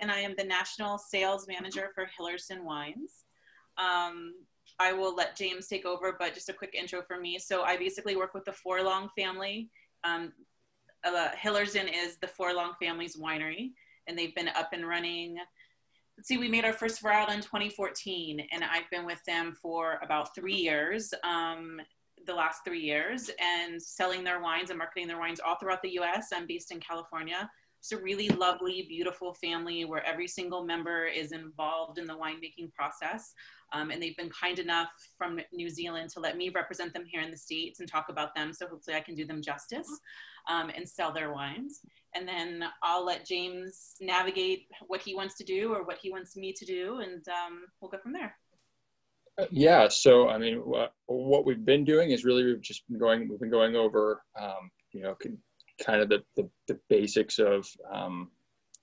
and I am the National Sales Manager for Hillersden Wines. Um, I will let James take over, but just a quick intro for me. So I basically work with the Forlong family. Um, uh, Hillersden is the Forlong family's winery, and they've been up and running. Let's see, we made our first varietal in 2014, and I've been with them for about three years, um, the last three years, and selling their wines and marketing their wines all throughout the US. I'm based in California. It's a really lovely, beautiful family where every single member is involved in the winemaking process. Um, and they've been kind enough from New Zealand to let me represent them here in the States and talk about them. So hopefully I can do them justice um, and sell their wines. And then I'll let James navigate what he wants to do or what he wants me to do, and um, we'll go from there. Yeah. So, I mean, what, what we've been doing is really we've just been going, we've been going over, um, you know, kind of the, the, the basics of, um,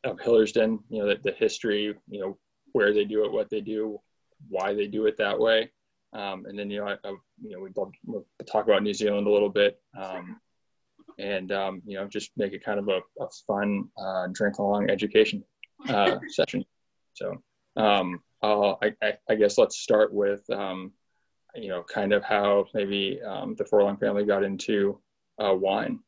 of Hillersden, you know, the, the history, you know, where they do it, what they do, why they do it that way. Um, and then, you know, I, I, you know, we'd love to talk about New Zealand a little bit. Um, and, um, you know, just make it kind of a, a fun uh, drink along education uh, session. So um, I, I, guess let's start with, um, you know, kind of how maybe um, the Forlong family got into uh, wine.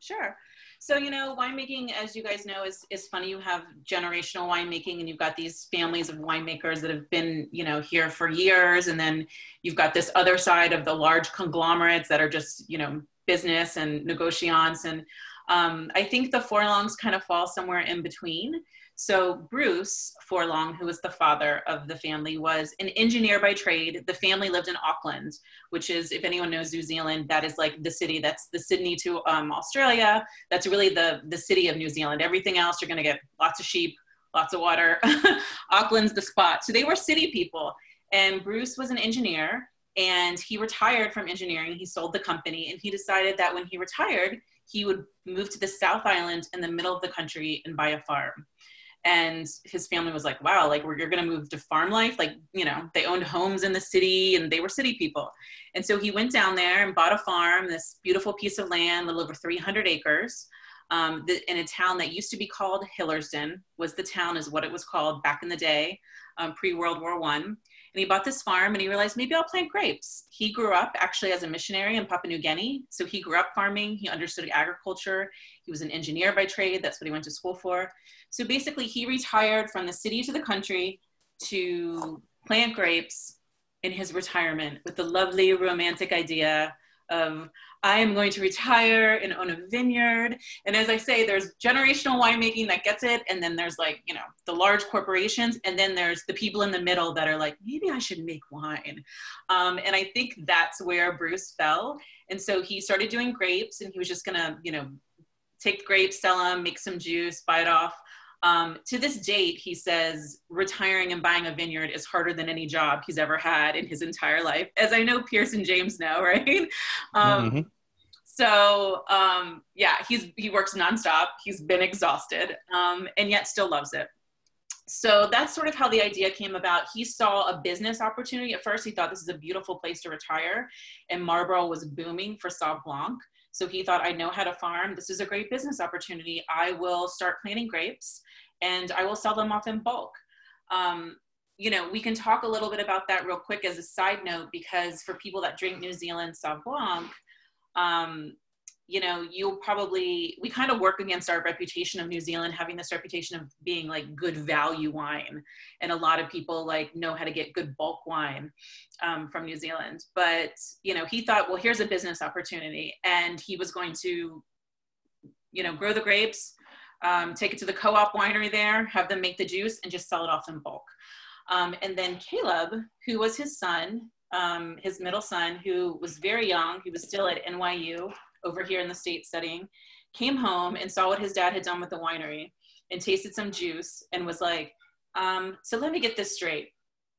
Sure. So, you know, winemaking, as you guys know, is, is funny. You have generational winemaking and you've got these families of winemakers that have been, you know, here for years. And then you've got this other side of the large conglomerates that are just, you know, business and negociants. And um, I think the Forlongs kind of fall somewhere in between. So Bruce Forlong, who was the father of the family, was an engineer by trade. The family lived in Auckland, which is, if anyone knows New Zealand, that is like the city. That's the Sydney to um, Australia. That's really the the city of New Zealand. Everything else, you're going to get lots of sheep, lots of water. Auckland's the spot. So they were city people. And Bruce was an engineer, and he retired from engineering. He sold the company, and he decided that when he retired, he would move to the South Island in the middle of the country and buy a farm. And his family was like wow like you're going to move to farm life? Like you know they owned homes in the city and they were city people. And so he went down there and bought a farm this beautiful piece of land a little over 300 acres um, the, in a town that used to be called hillersden was the town is what it was called back in the day um, pre-world war one and he bought this farm and he realized maybe I'll plant grapes. He grew up actually as a missionary in Papua New Guinea. So he grew up farming, he understood agriculture, he was an engineer by trade, that's what he went to school for. So basically, he retired from the city to the country to plant grapes in his retirement with the lovely romantic idea of I am going to retire and own a vineyard. And as I say, there's generational winemaking that gets it, and then there's like, you know, the large corporations, and then there's the people in the middle that are like, maybe I should make wine. Um, and I think that's where Bruce fell. And so he started doing grapes, and he was just gonna, you know, take grapes, sell them, make some juice, buy it off. Um, to this date, he says retiring and buying a vineyard is harder than any job he's ever had in his entire life, as I know Pearce and James know, right? Um, mm-hmm. So um, yeah, he's he works nonstop. He's been exhausted, um, and yet still loves it. So that's sort of how the idea came about. He saw a business opportunity at first. He thought this is a beautiful place to retire, and Marlborough was booming for Sauv Blanc. So he thought, I know how to farm. This is a great business opportunity. I will start planting grapes and I will sell them off in bulk. Um, you know, we can talk a little bit about that real quick as a side note because for people that drink New Zealand Sauv Blanc, um, you know, you'll probably, we kind of work against our reputation of New Zealand having this reputation of being like good value wine. And a lot of people like know how to get good bulk wine um, from New Zealand. But, you know, he thought, well, here's a business opportunity. And he was going to, you know, grow the grapes, um, take it to the co op winery there, have them make the juice, and just sell it off in bulk. Um, and then Caleb, who was his son, um, his middle son, who was very young, he was still at NYU over here in the States studying, came home and saw what his dad had done with the winery and tasted some juice and was like, um, so let me get this straight.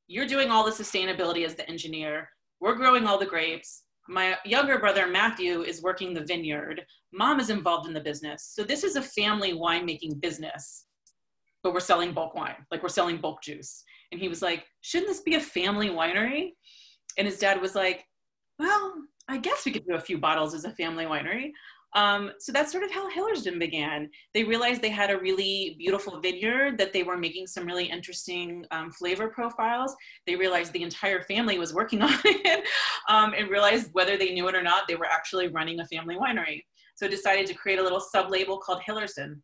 You're doing all the sustainability as the engineer. We're growing all the grapes. My younger brother, Matthew, is working the vineyard. Mom is involved in the business. So this is a family winemaking business, but we're selling bulk wine, like we're selling bulk juice. And he was like, shouldn't this be a family winery? And his dad was like, well, I guess we could do a few bottles as a family winery. Um, so that's sort of how Hillersden began. They realized they had a really beautiful vineyard, that they were making some really interesting um, flavor profiles. They realized the entire family was working on it um, and realized whether they knew it or not, they were actually running a family winery. So decided to create a little sub-label called Hillersden.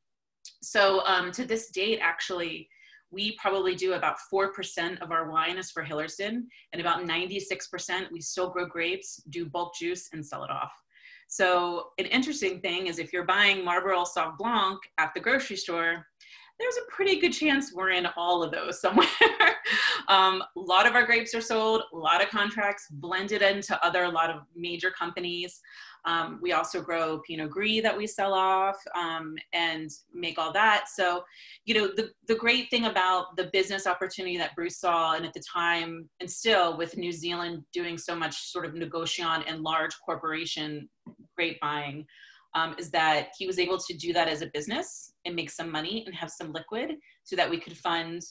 So um, to this date, actually, we probably do about 4% of our wine is for Hillersden, and about 96% we still grow grapes, do bulk juice, and sell it off. So an interesting thing is if you're buying Marlborough Sauv Blanc at the grocery store, there's a pretty good chance we're in all of those somewhere. um, a lot of our grapes are sold, a lot of contracts blended into other, a lot of major companies. Um, we also grow Pinot Gris that we sell off um, and make all that. So, you know, the, the great thing about the business opportunity that Bruce saw, and at the time, and still with New Zealand doing so much sort of negociant and large corporation grape buying, um, is that he was able to do that as a business and make some money and have some liquid so that we could fund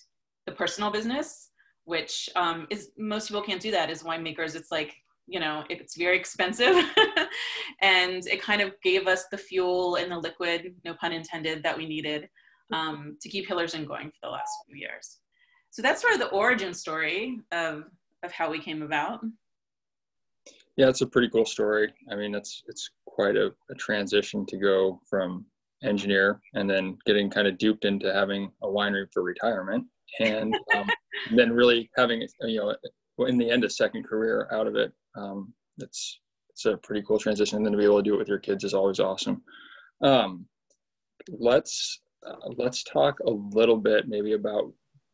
the personal business, which um, is most people can't do that as winemakers. It's like you know it's very expensive. And it kind of gave us the fuel and the liquid no pun intended that we needed um, to keep Hillersden going for the last few years. So that's sort of the origin story of of how we came about. Yeah it's a pretty cool story. I mean it's it's quite a, a transition to go from engineer and then getting kind of duped into having a winery for retirement and um, then really having you know in the end a second career out of it um, it's it's a pretty cool transition and then to be able to do it with your kids is always awesome um, let's uh, let's talk a little bit maybe about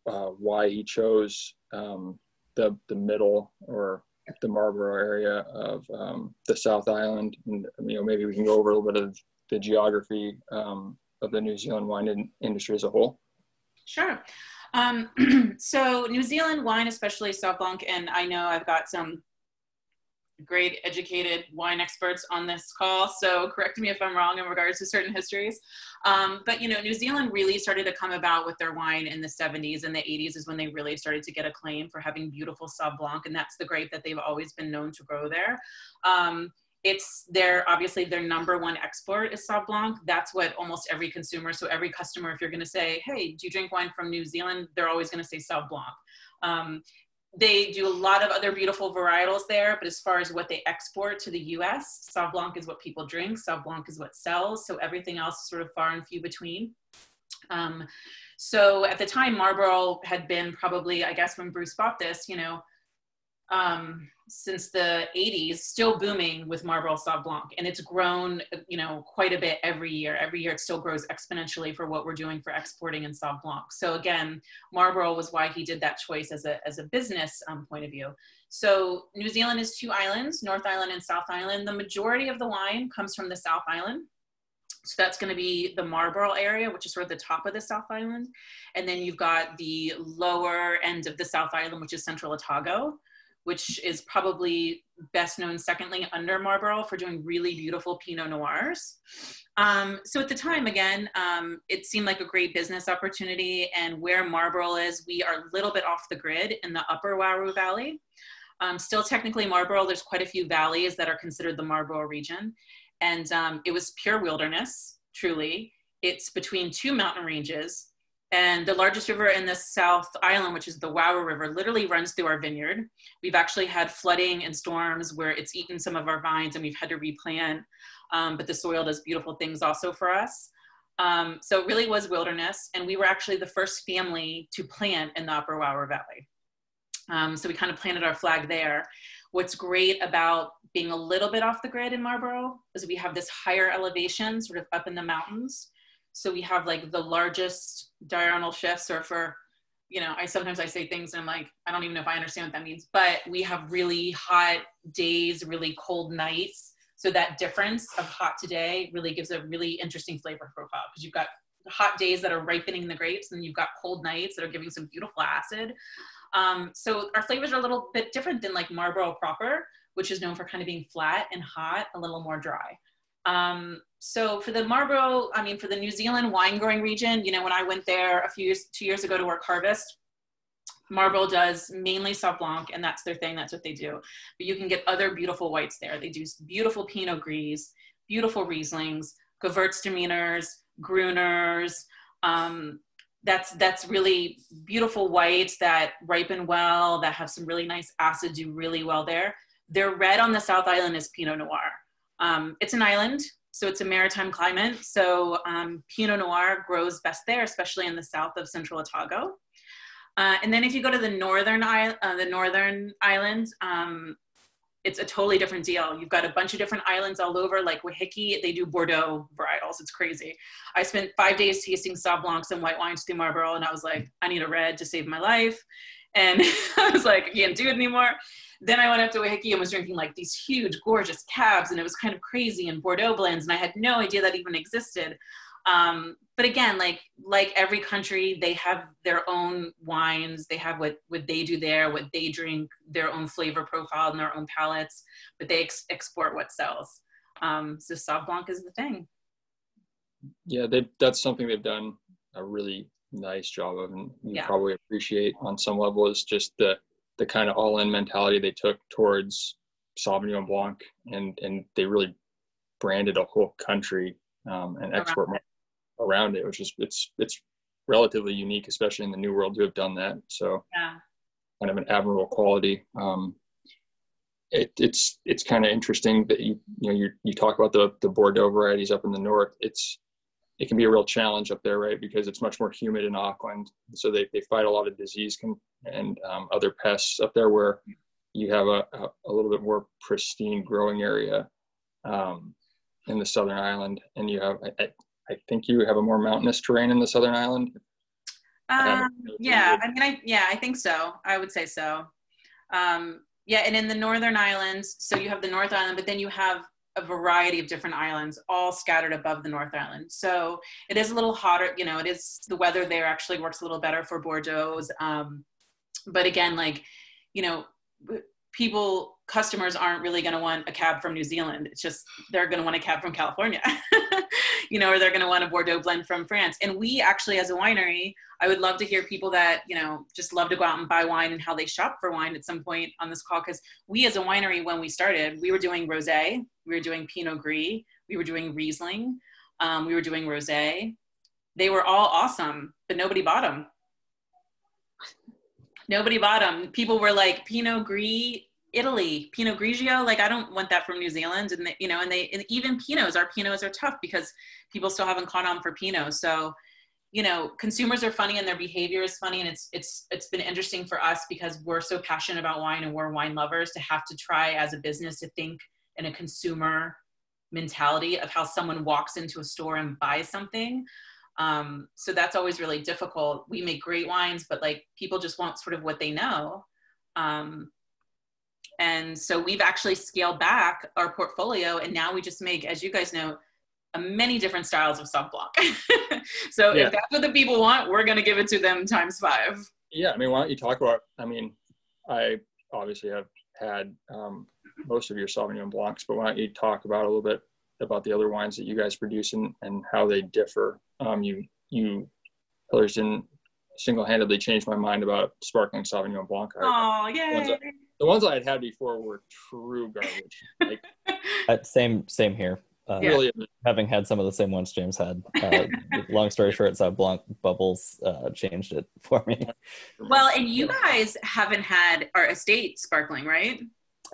uh, why he chose um, the the middle or the Marlborough area of um, the South Island, and you know maybe we can go over a little bit of the geography um, of the New Zealand wine in- industry as a whole. Sure. Um, so New Zealand wine, especially Sauv Blanc, and I know I've got some great educated wine experts on this call, so correct me if I'm wrong in regards to certain histories. Um, but you know, New Zealand really started to come about with their wine in the 70s and the 80s is when they really started to get acclaim for having beautiful Sauv Blanc, and that's the grape that they've always been known to grow there. Um, it's their obviously their number one export is Sauv Blanc. That's what almost every consumer, so every customer, if you're going to say, "Hey, do you drink wine from New Zealand?" They're always going to say Sauv Blanc. Um, they do a lot of other beautiful varietals there, but as far as what they export to the US, Sauv Blanc is what people drink, Sauv Blanc is what sells, so everything else is sort of far and few between. Um, so at the time, Marlborough had been probably, I guess, when Bruce bought this, you know, um, since the 80s, still booming with Marlborough Sauv Blanc. And it's grown, you know, quite a bit every year. Every year it still grows exponentially for what we're doing for exporting in Sauv Blanc. So again, Marlborough was why he did that choice as a, as a business um, point of view. So New Zealand is two islands, North Island and South Island. The majority of the wine comes from the South Island. So that's going to be the Marlborough area, which is sort of the top of the South Island. And then you've got the lower end of the South Island, which is Central Otago which is probably best known secondly under Marlborough for doing really beautiful Pinot Noirs. Um, so at the time, again, um, it seemed like a great business opportunity. And where Marlborough is, we are a little bit off the grid in the upper Wairau Valley. Um, still technically Marlborough, there's quite a few valleys that are considered the Marlborough region. And um, it was pure wilderness, truly. It's between two mountain ranges and the largest river in the South Island, which is the Wairau River, literally runs through our vineyard. We've actually had flooding and storms where it's eaten some of our vines and we've had to replant, um, but the soil does beautiful things also for us. Um, so it really was wilderness, and we were actually the first family to plant in the Upper Wairau Valley. Um, so we kind of planted our flag there. What's great about being a little bit off the grid in Marlborough is we have this higher elevation, sort of up in the mountains. So we have like the largest diurnal shifts, or for, you know, I sometimes I say things and I'm like, I don't even know if I understand what that means, but we have really hot days, really cold nights. So that difference of hot today really gives a really interesting flavor profile because you've got hot days that are ripening the grapes and you've got cold nights that are giving some beautiful acid. Um, so our flavors are a little bit different than like Marlborough proper, which is known for kind of being flat and hot, a little more dry. Um, so for the Marlborough, I mean, for the New Zealand wine growing region, you know, when I went there a few years, two years ago to work harvest, Marlborough does mainly Sauv Blanc, and that's their thing. That's what they do. But you can get other beautiful whites there. They do beautiful Pinot Gris, beautiful Rieslings, Gewürztraminers, Gruners. Um, that's that's really beautiful whites that ripen well, that have some really nice acid, do really well there. Their red on the South Island is Pinot Noir. Um, it's an island, so it's a maritime climate. So um, Pinot Noir grows best there, especially in the south of Central Otago. Uh, and then if you go to the northern, uh, the northern islands, um, it's a totally different deal. You've got a bunch of different islands all over, like Waiheke, they do Bordeaux varietals. It's crazy. I spent five days tasting Sauv Blancs and white wines through Marlborough, and I was like, I need a red to save my life. And I was like, I can't do it anymore. Then I went up to Waiheke and was drinking like these huge, gorgeous cabs, and it was kind of crazy and Bordeaux blends, and I had no idea that even existed. Um, but again, like like every country, they have their own wines. They have what what they do there, what they drink, their own flavor profile and their own palates. But they ex- export what sells. Um, so Sauv Blanc is the thing. Yeah, that's something they've done a really nice job of, and you yeah. probably appreciate on some level is just the the kind of all-in mentality they took towards Sauvignon Blanc, and and they really branded a whole country um, and export around it, which is it's it's relatively unique, especially in the New World, to have done that. So, yeah. kind of an admirable quality. Um, it, it's it's kind of interesting that you you know you you talk about the the Bordeaux varieties up in the north. It's it can be a real challenge up there, right? Because it's much more humid in Auckland, so they, they fight a lot of disease can, and um, other pests up there. Where you have a, a, a, little bit more pristine growing area um, in the southern island, and you have I, I think you have a more mountainous terrain in the southern island. Um, yeah, I mean, I yeah, I think so. I would say so. Um, yeah, and in the northern islands, so you have the North Island, but then you have a variety of different islands all scattered above the North Island. So it is a little hotter. You know, it is the weather there actually works a little better for Bordeaux. Um, but again, like you know, people customers aren't really going to want a cab from New Zealand. It's just they're going to want a cab from California, you know, or they're going to want a Bordeaux blend from France. And we actually, as a winery, I would love to hear people that you know just love to go out and buy wine and how they shop for wine at some point on this call. Because we, as a winery, when we started, we were doing rosé, we were doing Pinot Gris, we were doing Riesling, um, we were doing rosé. They were all awesome, but nobody bought them nobody bought them. People were like Pinot Gris, Italy, Pinot Grigio. Like I don't want that from New Zealand, and they, you know, and they and even Pinots. Our Pinots are tough because people still haven't caught on for Pinot. So, you know, consumers are funny and their behavior is funny, and it's it's it's been interesting for us because we're so passionate about wine and we're wine lovers to have to try as a business to think in a consumer mentality of how someone walks into a store and buys something um, so that's always really difficult. We make great wines, but like people just want sort of what they know. Um, and so we've actually scaled back our portfolio, and now we just make, as you guys know, many different styles of Sauv Blanc. so yeah. if that's what the people want, we're going to give it to them times five. Yeah, I mean, why don't you talk about? I mean, I obviously have had um, most of your Sauvignon Blancs, but why don't you talk about a little bit about the other wines that you guys produce and, and how they differ um, you you Hillers single-handedly changed my mind about sparkling Sauvignon Blanc. Oh, yeah. The, the ones I had had before were true garbage. Like, uh, same same here. Uh, really, having had some of the same ones James had. Uh, long story short, Sauv Blanc bubbles uh, changed it for me. Well, and you guys haven't had our estate sparkling, right?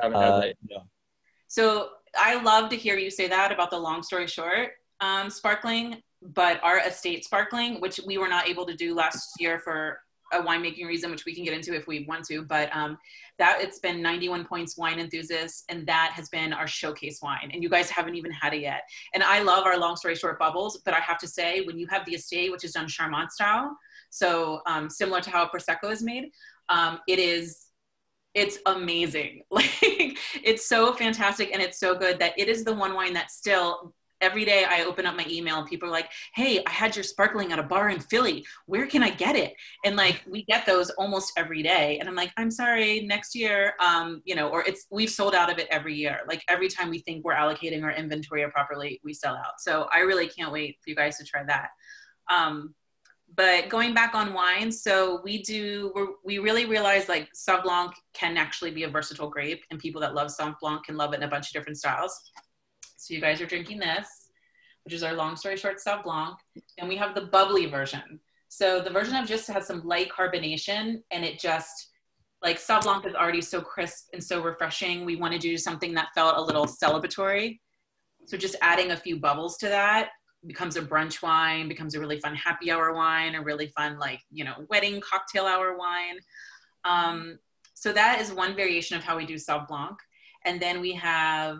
Haven't had uh, that. No. So I love to hear you say that about the long story short um, sparkling but our estate sparkling, which we were not able to do last year for a winemaking reason, which we can get into if we want to, but um, that it's been 91 points wine enthusiasts, and that has been our showcase wine. And you guys haven't even had it yet. And I love our long story short bubbles, but I have to say, when you have the estate, which is done Charmat style, so um, similar to how a prosecco is made, um, it is it's amazing. Like it's so fantastic and it's so good that it is the one wine that still every day I open up my email and people are like, Hey, I had your sparkling at a bar in Philly. Where can I get it? And like, we get those almost every day. And I'm like, I'm sorry, next year, um, you know, or it's, we've sold out of it every year. Like every time we think we're allocating our inventory properly, we sell out. So I really can't wait for you guys to try that. Um, but going back on wine, so we do, we really realize like Sauv Blanc can actually be a versatile grape and people that love Sauv Blanc can love it in a bunch of different styles. So you guys are drinking this, which is our long story short Sauv Blanc. And we have the bubbly version. So the version of just has some light carbonation and it just, like Sauv Blanc is already so crisp and so refreshing. We wanted to do something that felt a little celebratory. So just adding a few bubbles to that becomes a brunch wine, becomes a really fun happy hour wine, a really fun like, you know, wedding cocktail hour wine. Um, so that is one variation of how we do Sauv Blanc. And then we have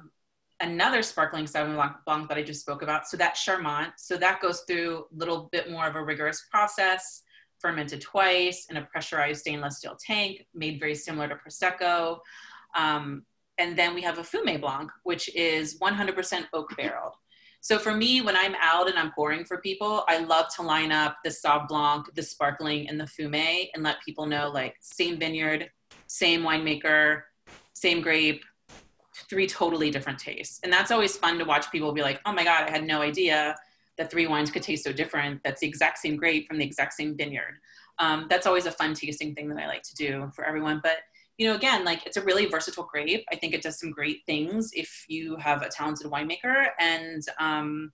another sparkling Sauvignon Blanc that I just spoke about. So that's Charmat. So that goes through a little bit more of a rigorous process, fermented twice in a pressurized stainless steel tank, made very similar to Prosecco. Um, and then we have a Fumé Blanc, which is 100% oak barreled. So for me, when I'm out and I'm pouring for people, I love to line up the Sauv Blanc, the sparkling, and the Fumé and let people know like same vineyard, same winemaker, same grape, three totally different tastes. And that's always fun to watch people be like, oh my God, I had no idea that three wines could taste so different. That's the exact same grape from the exact same vineyard. Um, that's always a fun tasting thing that I like to do for everyone. But you know, again, like it's a really versatile grape. I think it does some great things if you have a talented winemaker, and um,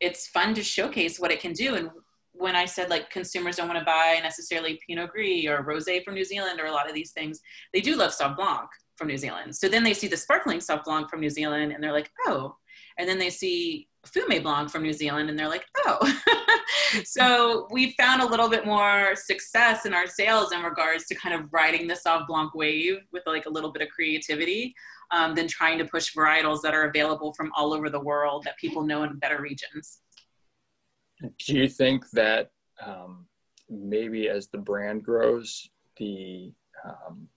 it's fun to showcase what it can do. And when I said like consumers don't want to buy necessarily Pinot Gris or Rosé from New Zealand or a lot of these things, they do love Sauv Blanc from New Zealand. So then they see the sparkling Sauv Blanc from New Zealand and they're like, oh. And then they see Fumé Blanc from New Zealand and they're like, oh. so we found a little bit more success in our sales in regards to kind of riding the Sauv Blanc wave with like a little bit of creativity um, than trying to push varietals that are available from all over the world that people know in better regions. Do you think that um, maybe as the brand grows, the um,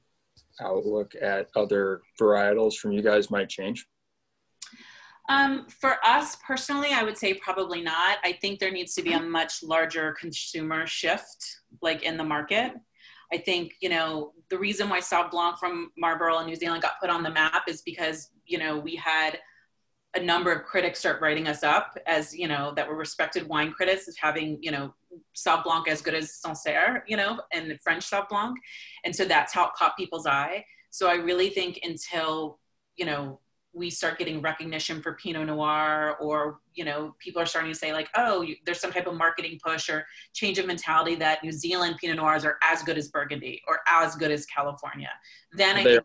outlook at other varietals from you guys might change? Um, for us personally, I would say probably not. I think there needs to be a much larger consumer shift, like in the market. I think, you know, the reason why Sauv Blanc from Marlborough in New Zealand got put on the map is because, you know, we had a number of critics start writing us up as, you know, that were respected wine critics as having, you know, Sauv Blanc as good as Sancerre, you know, and French Sauv Blanc. And so that's how it caught people's eye. So I really think until, you know, we start getting recognition for Pinot Noir, or you know, people are starting to say like, oh, you, there's some type of marketing push or change of mentality that New Zealand Pinot Noirs are as good as Burgundy or as good as California. Then I, think,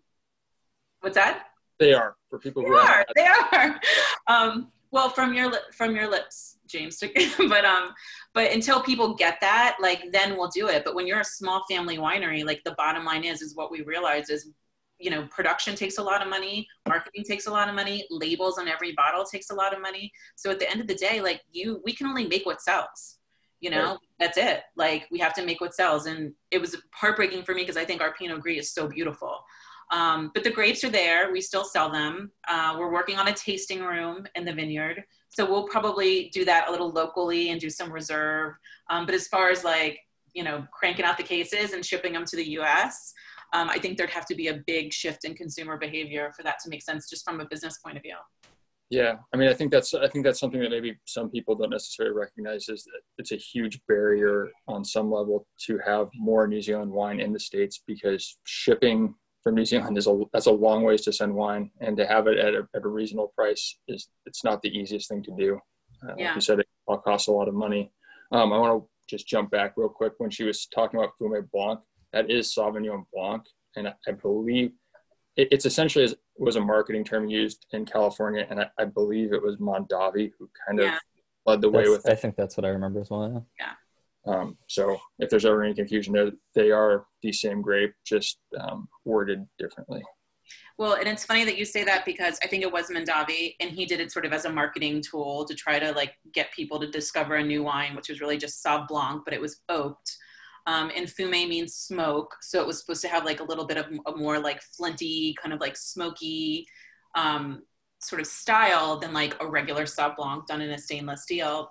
what's that? They are for people they who are. They are. Um, well, from your li- from your lips, James. but um, but until people get that, like, then we'll do it. But when you're a small family winery, like, the bottom line is, is what we realize is you know production takes a lot of money marketing takes a lot of money labels on every bottle takes a lot of money so at the end of the day like you we can only make what sells you know right. that's it like we have to make what sells and it was heartbreaking for me because i think our pinot gris is so beautiful um, but the grapes are there. We still sell them. Uh, we're working on a tasting room in the vineyard. So we'll probably do that a little locally and do some reserve. Um, but as far as like you know cranking out the cases and shipping them to the us um, I think there'd have to be a big shift in consumer behavior for that to make sense, just from a business point of view. Yeah, I mean, I think that's I think that's something that maybe some people don't necessarily recognize is that it's a huge barrier on some level to have more New Zealand wine in the states because shipping from New Zealand is a that's a long ways to send wine, and to have it at a, at a reasonable price is it's not the easiest thing to do. Uh, yeah. Like you said, it all costs a lot of money. Um, I want to just jump back real quick when she was talking about Fumé Blanc that is Sauvignon Blanc, and I, believe it, it's essentially was a marketing term used in California, and I, I believe it was Mondavi who kind yeah. of led the that's, way with it. I think that's what I remember as well. Yeah. Um, so if there's ever any confusion they are the same grape, just um, worded differently. Well, and it's funny that you say that because I think it was Mondavi, and he did it sort of as a marketing tool to try to like get people to discover a new wine, which was really just Sauv Blanc, but it was oaked. Um, and fume means smoke. So it was supposed to have like a little bit of a more like flinty, kind of like smoky um, sort of style than like a regular Sauv Blanc done in a stainless steel.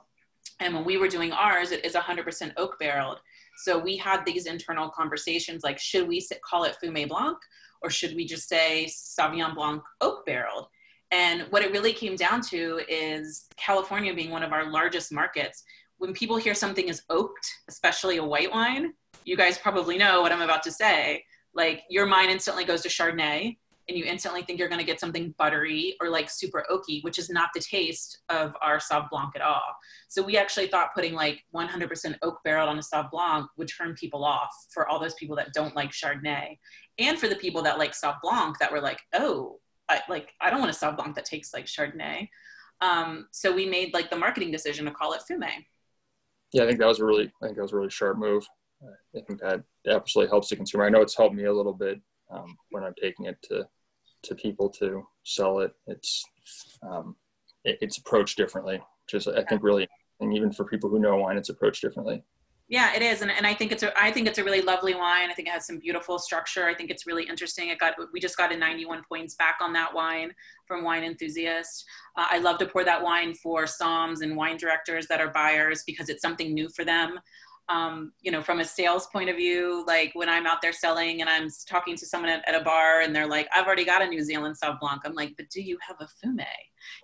And when we were doing ours, it is 100% oak barreled. So we had these internal conversations like, should we call it Fumé Blanc or should we just say Sauvignon Blanc oak barreled? And what it really came down to is California being one of our largest markets, when people hear something is oaked, especially a white wine, you guys probably know what I'm about to say. Like your mind instantly goes to Chardonnay. And you instantly think you're going to get something buttery or like super oaky, which is not the taste of our Sauv Blanc at all. So we actually thought putting like 100% oak barrel on a Sauv Blanc would turn people off for all those people that don't like Chardonnay, and for the people that like Sauv Blanc that were like, oh, I, like I don't want a Sauv Blanc that tastes like Chardonnay. Um, so we made like the marketing decision to call it Fume. Yeah, I think that was a really, I think that was a really sharp move. I think that absolutely helps the consumer. I know it's helped me a little bit um, when I'm taking it to to people to sell it. It's um, it, it's approached differently. Just I think really, and even for people who know wine, it's approached differently. Yeah, it is, and, and I think it's a I think it's a really lovely wine. I think it has some beautiful structure. I think it's really interesting. It got we just got a 91 points back on that wine from Wine Enthusiast. Uh, I love to pour that wine for somms and wine directors that are buyers because it's something new for them um, you know, from a sales point of view, like when I'm out there selling and I'm talking to someone at, at, a bar and they're like, I've already got a New Zealand Sauv Blanc. I'm like, but do you have a Fume?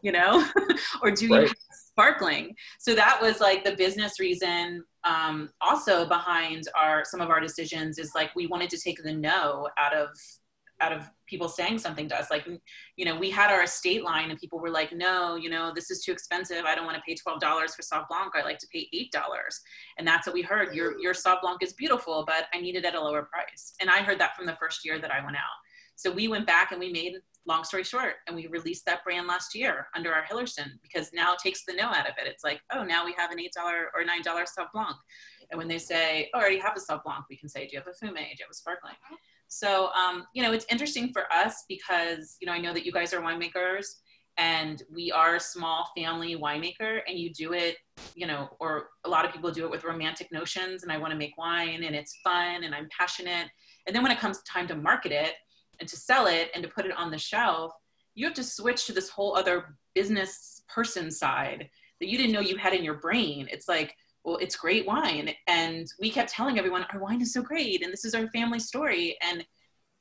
You know, or do you have sparkling? So that was like the business reason um, also behind our, some of our decisions is like, we wanted to take the no out of out of people saying something to us. Like you know we had our estate line and people were like no you know this is too expensive. I don't want to pay $12 for sauv blanc. I like to pay $8 and that's what we heard. Your your sauv blanc is beautiful but i need it at a lower price. And i heard that from the first year that i went out. So we went back and we made long story short and we released that brand last year under our hillersden because now it takes the no out of it. It's like oh now we have an $8 or $9 sauv blanc. And when they say oh i already have a sauv blanc we can say do you have a fume? Do you have a sparkling so, um, you know, it's interesting for us because, you know, I know that you guys are winemakers and we are a small family winemaker and you do it, you know, or a lot of people do it with romantic notions and I want to make wine and it's fun and I'm passionate. And then when it comes time to market it and to sell it and to put it on the shelf, you have to switch to this whole other business person side that you didn't know you had in your brain. It's like, well, it's great wine. And we kept telling everyone, our wine is so great. And this is our family story. And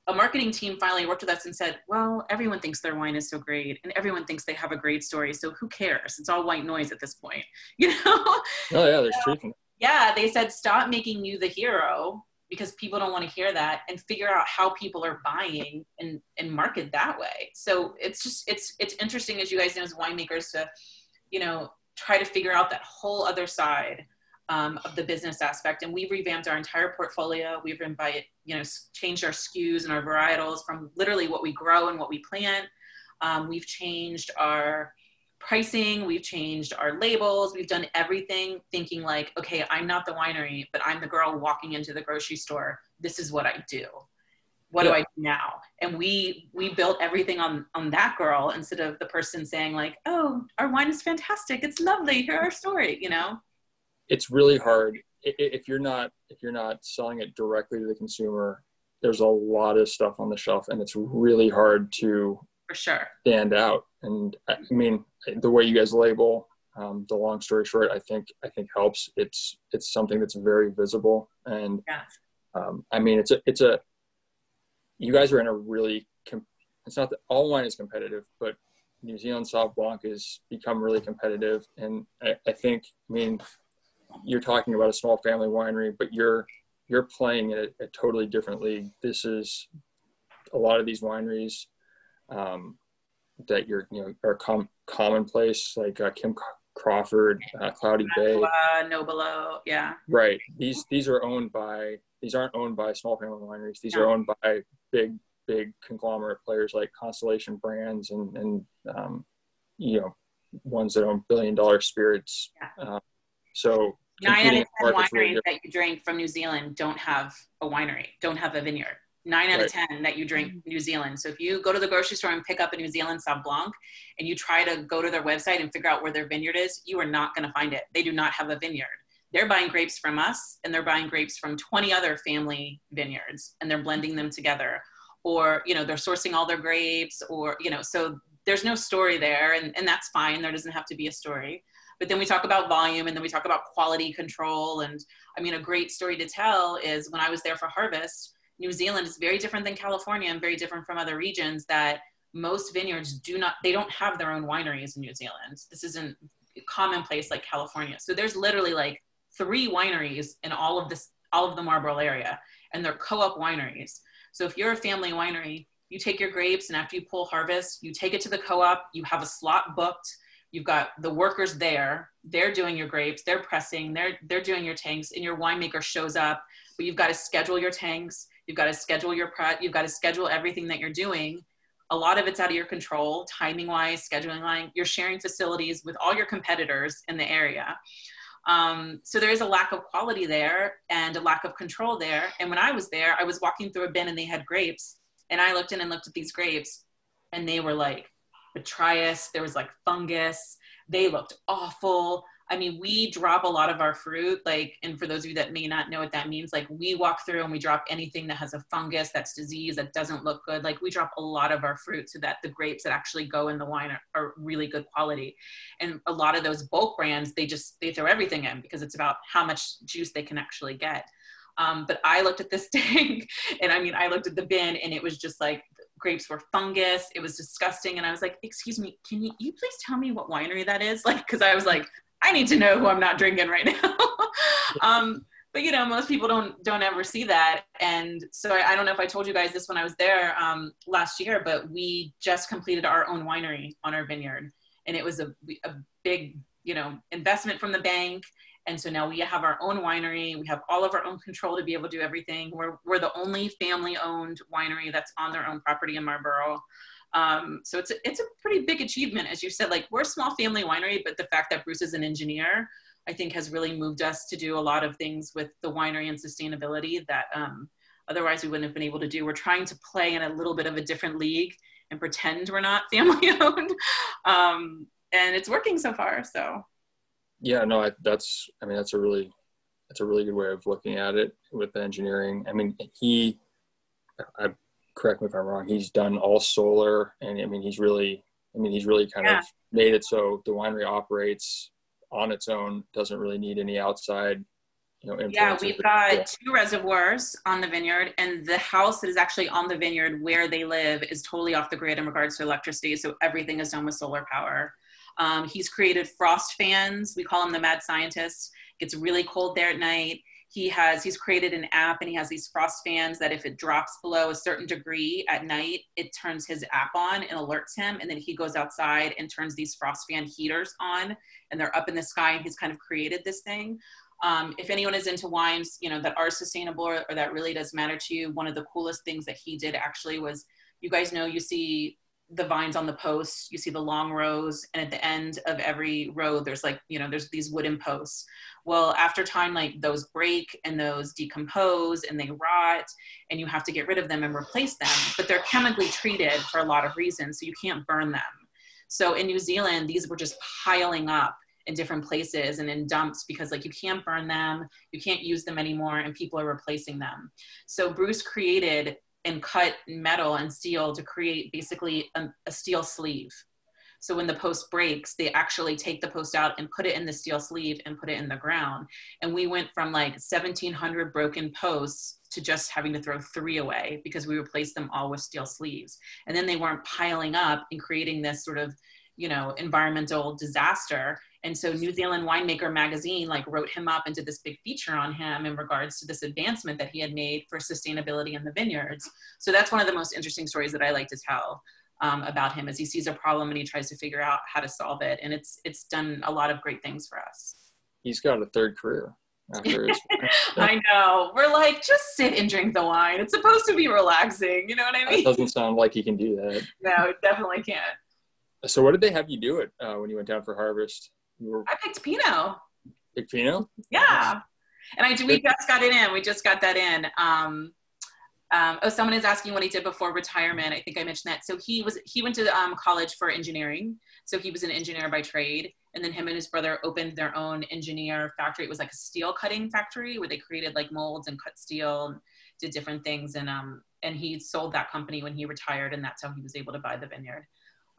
a marketing team finally worked with us and said, well, everyone thinks their wine is so great. And everyone thinks they have a great story. So who cares? It's all white noise at this point, you know? Oh, yeah, there's so, truth. Yeah, they said, stop making you the hero because people don't want to hear that and figure out how people are buying and, and market that way. So it's just, it's, it's interesting as you guys know as winemakers to, you know, try to figure out that whole other side um, of the business aspect. And we've revamped our entire portfolio. We've invited, you know, changed our SKUs and our varietals from literally what we grow and what we plant. Um, we've changed our pricing. We've changed our labels. We've done everything thinking like, okay, I'm not the winery, but I'm the girl walking into the grocery store. This is what I do what yeah. do I do now? And we we built everything on on that girl instead of the person saying like, oh, our wine is fantastic, it's lovely, hear our story, you know. It's really hard if you're not if you're not selling it directly to the consumer. There's a lot of stuff on the shelf, and it's really hard to for sure stand out. And I mean, the way you guys label um, the long story short, I think I think helps. It's it's something that's very visible, and yeah. um, I mean, it's a it's a you guys are in a really com- it's not that all wine is competitive but new zealand Sauv blanc has become really competitive. And I, I, think i mean you're talking about a small family winery but you're you're playing it a, a totally different league. This is a lot of these wineries um, that you're you know are com- commonplace like uh, kim crawford uh, cloudy bay uh, nobilo yeah right these these are owned by these aren't owned by small family wineries these no. are owned by big big conglomerate players like Constellation Brands and and um, you know ones that own billion dollar spirits. Yeah. Uh, so nine out of ten wineries really that you drink from New Zealand don't have a winery, don't have a vineyard. Nine out right. of ten that you drink mm-hmm. New Zealand. So if you go to the grocery store and pick up a New Zealand Sauv Blanc, and you try to go to their website and figure out where their vineyard is, you are not going to find it. They do not have a vineyard they're buying grapes from us and they're buying grapes from 20 other family vineyards and they're blending them together or you know they're sourcing all their grapes or you know so there's no story there and, and that's fine there doesn't have to be a story but then we talk about volume and then we talk about quality control and i mean a great story to tell is when i was there for harvest new zealand is very different than california and very different from other regions that most vineyards do not they don't have their own wineries in new zealand. This isn't commonplace like california. So there's literally like three wineries in all of this all of the marlborough area and they're co-op wineries. So if you're a family winery you take your grapes and after you pull harvest, you take it to the co-op, you have a slot booked, you've got the workers there, they're doing your grapes, they're pressing, they're they're doing your tanks, and your winemaker shows up, but you've got to schedule your tanks, you've got to schedule your prep, you've got to schedule everything that you're doing. A lot of it's out of your control, timing wise, scheduling line. You're sharing facilities with all your competitors in the area. Um, so there is a lack of quality there and a lack of control there. And when I was there, I was walking through a bin and they had grapes. And I looked in and looked at these grapes and they were like Botrytis, there was like fungus. They looked awful. I mean, we drop a lot of our fruit, like, and for those of you that may not know what that means, like, we walk through and we drop anything that has a fungus, that's disease, that doesn't look good. Like, we drop a lot of our fruit so that the grapes that actually go in the wine are, are really good quality. And a lot of those bulk brands, they just they throw everything in because it's about how much juice they can actually get. Um, but I looked at this tank, and I mean, I looked at the bin, and it was just like grapes were fungus. It was disgusting. And I was like, excuse me, can you, you please tell me what winery that is? Like, cause I was like, I need to know who I'm not drinking right now. um, but you know, most people don't don't ever see that. And so I, I, don't know if I told you guys this when I was there um, last year, but we just completed our own winery on our vineyard, and it was a, a big you know investment from the bank. And so now we have our own winery. We have all of our own control to be able to do everything. We're, we're the only family owned winery that's on their own property in Marlborough. Um, so it's a, it's a pretty big achievement, as you said. Like we're a small family winery, but the fact that Bruce is an engineer, I think, has really moved us to do a lot of things with the winery and sustainability that um, otherwise we wouldn't have been able to do. We're trying to play in a little bit of a different league and pretend we're not family owned, um, and it's working so far. So. Yeah, no, I, that's. I mean, that's a really, that's a really good way of looking at it with the engineering. I mean, he, I correct me if I'm wrong, he's done all solar, and I mean he's really, I mean he's really kind yeah. of made it so the winery operates on its own, doesn't really need any outside. You know, yeah, we've got two reservoirs on the vineyard, and the house that is actually on the vineyard where they live is totally off the grid in regards to electricity. So everything is done with solar power. Um, he's created frost fans. We call him the mad scientist. It gets really cold there at night he has he's created an app and he has these frost fans that if it drops below a certain degree at night it turns his app on and alerts him. And then he goes outside and turns these frost fan heaters on and they're up in the sky and he's kind of created this thing. Um, if anyone is into wines you know that are sustainable or, or that really does matter to you one of the coolest things that he did actually was you guys know you see the vines on the posts you see the long rows and at the end of every row there's like you know there's these wooden posts. Well after time like those break and those decompose and they rot and you have to get rid of them and replace them but they're chemically treated for a lot of reasons so you can't burn them. So in new zealand these were just piling up in different places and in dumps because like you can't burn them you can't use them anymore and people are replacing them. So bruce created and cut metal and steel to create basically a, a, steel sleeve. So when the post breaks, they actually take the post out and put it in the steel sleeve and put it in the ground. And we went from like 1700 broken posts to just having to throw three away because we replaced them all with steel sleeves. And then they weren't piling up and creating this sort of, you know, environmental disaster and so New Zealand Winemaker magazine like wrote him up and did this big feature on him in regards to this advancement that he had made for sustainability in the vineyards. So that's one of the most interesting stories that I like to tell um, about him as he sees a problem and he tries to figure out how to solve it. And it's it's done a lot of great things for us. He's got a third career. I know. We're like, just sit and drink the wine. It's supposed to be relaxing. You know what I mean? It doesn't sound like he can do that. No, it definitely can't. So, what did they have you do it uh, when you went down for harvest? Were... I picked Pinot. Picked Pinot? Yeah. And I we just got it in. We just got that in. Um, um, oh, someone is asking what he did before retirement. I think I mentioned that. So he was he went to um, college for engineering. So he was an engineer by trade, and then him and his brother opened their own engineer factory. It was like a steel cutting factory where they created like molds and cut steel, and did different things. And um and he sold that company when he retired, and that's how he was able to buy the vineyard.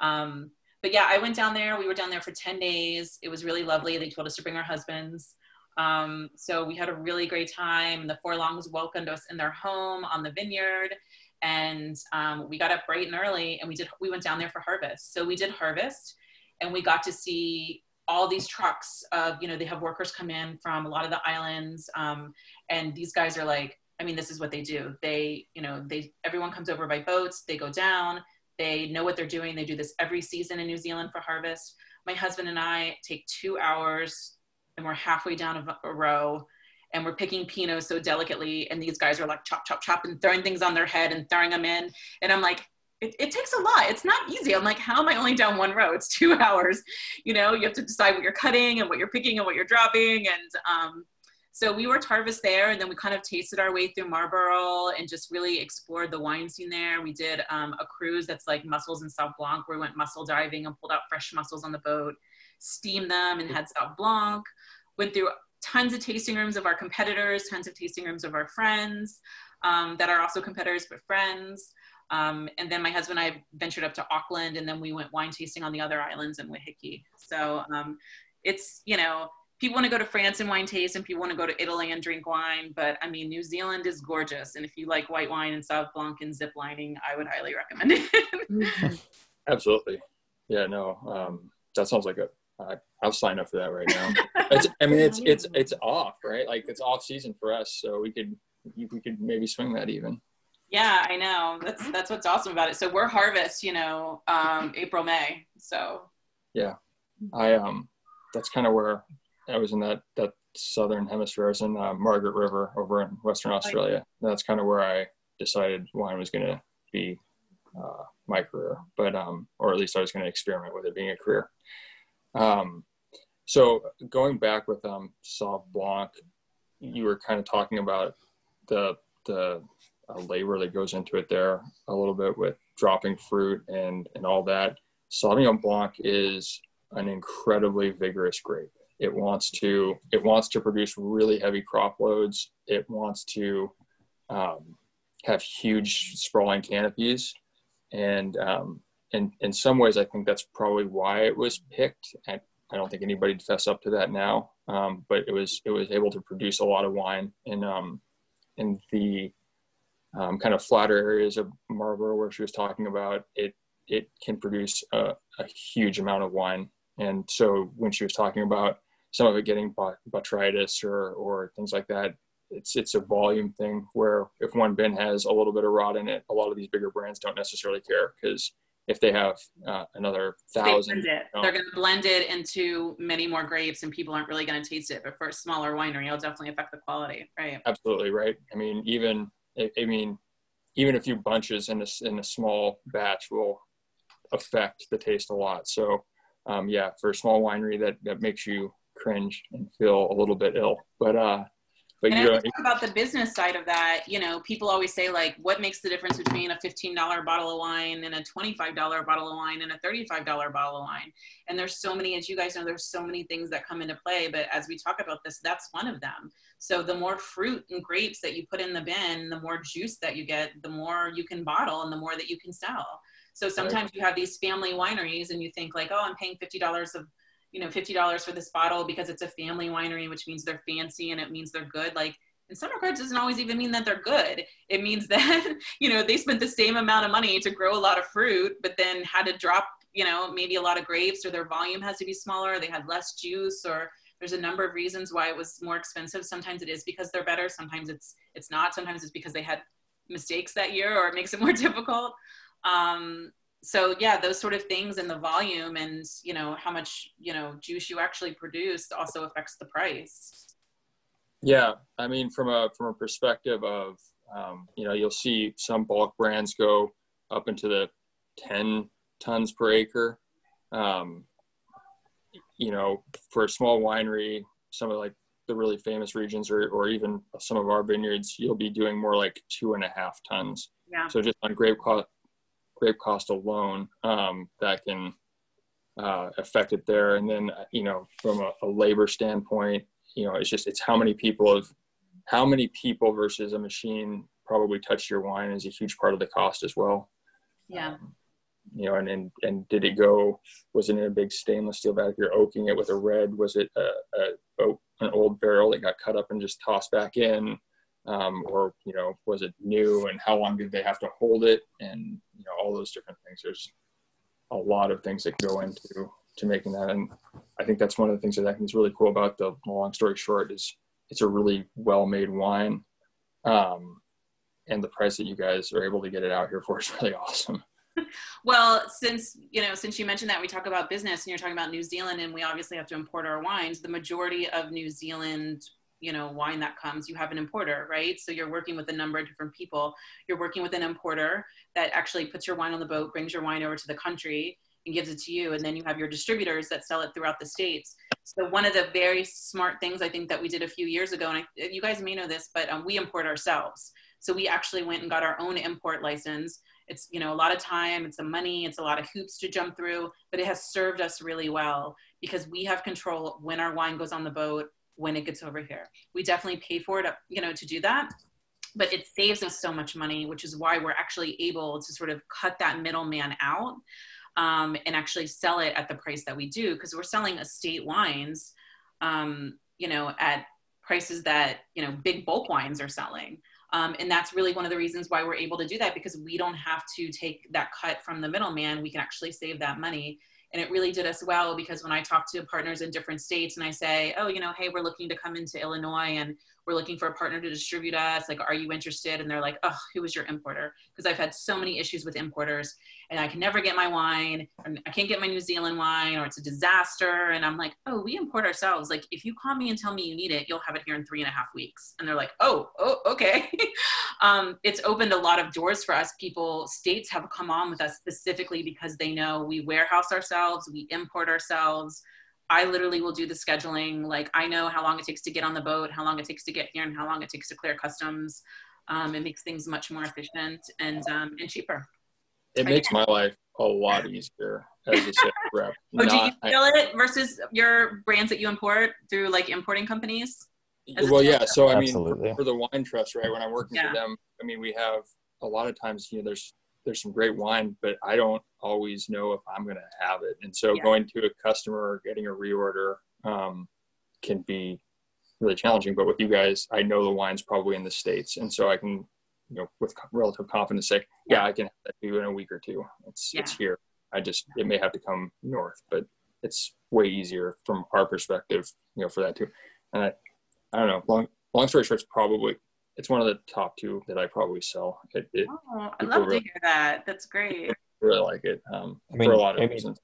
Um, but yeah, I went down there. We were down there for 10 days. It was really lovely. They told us to bring our husbands. Um, so we had a really great time. The Forlongs welcomed us in their home on the vineyard. And um, we got up bright and early and we did, we went down there for harvest. So we did harvest and we got to see all these trucks of, you know, they have workers come in from a lot of the islands. Um, and these guys are like, I mean, this is what they do. They, you know, they everyone comes over by boats. They go down. They know what they're doing. They do this every season in New Zealand for harvest. My husband and I take two hours, and we're halfway down a, a row, and we're picking Pinot so delicately. And these guys are like chop, chop, chop, and throwing things on their head and throwing them in. And I'm like, it, it, takes a lot. It's not easy. I'm like, how am I only down one row? It's two hours. You know, you have to decide what you're cutting and what you're picking and what you're dropping. And um, so we worked harvest there and then we kind of tasted our way through Marlborough and just really explored the wine scene there. We did um, a cruise that's like mussels in Sauv Blanc where we went mussel diving and pulled out fresh mussels on the boat, steamed them and had Sauv Blanc. Went through tons of tasting rooms of our competitors, tons of tasting rooms of our friends um, that are also competitors but friends. Um, and then my husband and I ventured up to Auckland and then we went wine tasting on the other islands in Waiheke. So um, it's, you know, people want to go to France and wine taste and people want to go to Italy and drink wine. But I mean, New Zealand is gorgeous. And if you like white wine and Sauv Blanc and zip lining, I would highly recommend it. Absolutely. Yeah, no, um, that sounds like a, uh, I'll sign up for that right now. It's, I mean, it's, it's, it's off, right? Like it's off season for us. So we could, we could maybe swing that even. Yeah, I know. That's, that's what's awesome about it. So we're harvest, you know, um, April, May. So yeah, I, um, that's kind of where I was in that that southern hemisphere. I was in uh, Margaret River over in Western Australia. That's kind of where I decided wine was going to be uh, my career, but um, or at least I was going to experiment with it being a career. Um, so going back with um, Sauv Blanc, you were kind of talking about the the uh, labor that goes into it there a little bit with dropping fruit and and all that. Sauvignon Blanc is an incredibly vigorous grape. It wants to it wants to produce really heavy crop loads. It wants to um, have huge sprawling canopies, and um, in in some ways, I think that's probably why it was picked. I, I don't think anybody'd fess up to that now, um, but it was it was able to produce a lot of wine in um, in the um, kind of flatter areas of Marlborough where she was talking about. It it can produce a, a huge amount of wine, and so when she was talking about some of it getting botrytis or or things like that. It's it's a volume thing where if one bin has a little bit of rot in it, a lot of these bigger brands don't necessarily care because if they have uh, another thousand, they are going to blend it into many more grapes, and people aren't really going to taste it. But for a smaller winery, it'll definitely affect the quality, right? Absolutely right. I mean, even I mean, even a few bunches in a in a small batch will affect the taste a lot. So, um, yeah, for a small winery, that that makes you cringe and feel a little bit ill. But uh, but and you know, talk about the business side of that. You know, people always say like, what makes the difference between a fifteen dollar bottle of wine and a twenty five dollar bottle of wine and a thirty five dollar bottle of wine? And there's so many, as you guys know, there's so many things that come into play. But as we talk about this, that's one of them. So the more fruit and grapes that you put in the bin, the more juice that you get, the more you can bottle and the more that you can sell. So sometimes right. you have these family wineries and you think like, oh, I'm paying fifty dollars of you know, $50 for this bottle because it's a family winery, which means they're fancy and it means they're good. Like in some regards doesn't always even mean that they're good. It means that, you know, they spent the same amount of money to grow a lot of fruit, but then had to drop, you know, maybe a lot of grapes or their volume has to be smaller. They had less juice or there's a number of reasons why it was more expensive. Sometimes it is because they're better. Sometimes it's, it's not. Sometimes it's because they had mistakes that year or it makes it more difficult. Um, so yeah those sort of things and the volume and you know how much you know juice you actually produce also affects the price. Yeah i mean from a from a perspective of um, you know you'll see some bulk brands go up into the 10 tons per acre. Um, you know for a small winery some of like the really famous regions or, or even some of our vineyards you'll be doing more like two and a half tons. Yeah. so just on grape grape cost alone um, that can uh, affect it there. And then, you know, from a, a, labor standpoint, you know, it's just, it's how many people have, how many people versus a machine probably touch your wine is a huge part of the cost as well. Yeah. Um, you know, and, and, and did it go, was it in a big stainless steel vat? If you're oaking it with a red, was it a, a, an old barrel that got cut up and just tossed back in? Um, or you know was it new and how long did they have to hold it and you know all those different things there's a lot of things that go into to making that and i think that's one of the things that i think is really cool about the long story short is it's a really well made wine Um, and the price that you guys are able to get it out here for is really awesome. well, since you know, since you mentioned that we talk about business and you're talking about New Zealand, and we obviously have to import our wines. The majority of New Zealand, you know, wine that comes, you have an importer, right? So you're working with a number of different people. You're working with an importer that actually puts your wine on the boat, brings your wine over to the country, and gives it to you, and then you have your distributors that sell it throughout the states. So one of the very smart things I think that we did a few years ago, and I, you guys may know this, but um, we import ourselves. So we actually went and got our own import license. It's, you know, a lot of time, it's a money, it's a lot of hoops to jump through, but it has served us really well because we have control when our wine goes on the boat, when it gets over here. We definitely pay for it, you know, to do that, but it saves us so much money, which is why we're actually able to sort of cut that middleman out um, and actually sell it at the price that we do because we're selling estate wines, um, you know, at prices that you know big bulk wines are selling. Um, and that's really one of the reasons why we're able to do that because we don't have to take that cut from the middleman. We can actually save that money. And it really did us well because when I talk to partners in different states and I say, oh, you know, hey, we're looking to come into Illinois and we're looking for a partner to distribute us. Like, are you interested? And they're like, oh, who is your importer? Because I've had so many issues with importers and I can never get my wine and I can't get my New Zealand wine or it's a disaster. And I'm like, oh, we import ourselves. Like, if you call me and tell me you need it, you'll have it here in three and a half weeks. And they're like, oh, oh, okay. um, it's opened a lot of doors for us. People, states have come on with us specifically because they know we warehouse ourselves, we import ourselves. I literally will do the scheduling. Like I know how long it takes to get on the boat, how long it takes to get here, and how long it takes to clear customs. Um, it makes things much more efficient and um, and cheaper. It makes my life a lot easier as a sales rep. oh, do you feel I, it versus your brands that you import through like importing companies? Well, yeah. So I mean, for, for, the wine trust, right? When I'm working yeah. for them, I mean, we have a lot of times, you know, there's there's some great wine, but I don't always know if I'm going to have it. And so yeah. going to a customer, or getting a reorder um, can be really challenging. But with you guys, I know the wine's probably in the States. And so I can, you know, with relative confidence say, yeah, I can have that in a week or two. It's, yeah. it's here. I just, it may have to come north, but it's way easier from our perspective, you know, for that too. And I, I don't know, long, long story short, it's probably it's one of the top two that I probably sell. It, it oh, I love really, to hear that. That's great. I really like it. Um, I mean, for a lot of Amy, reasons.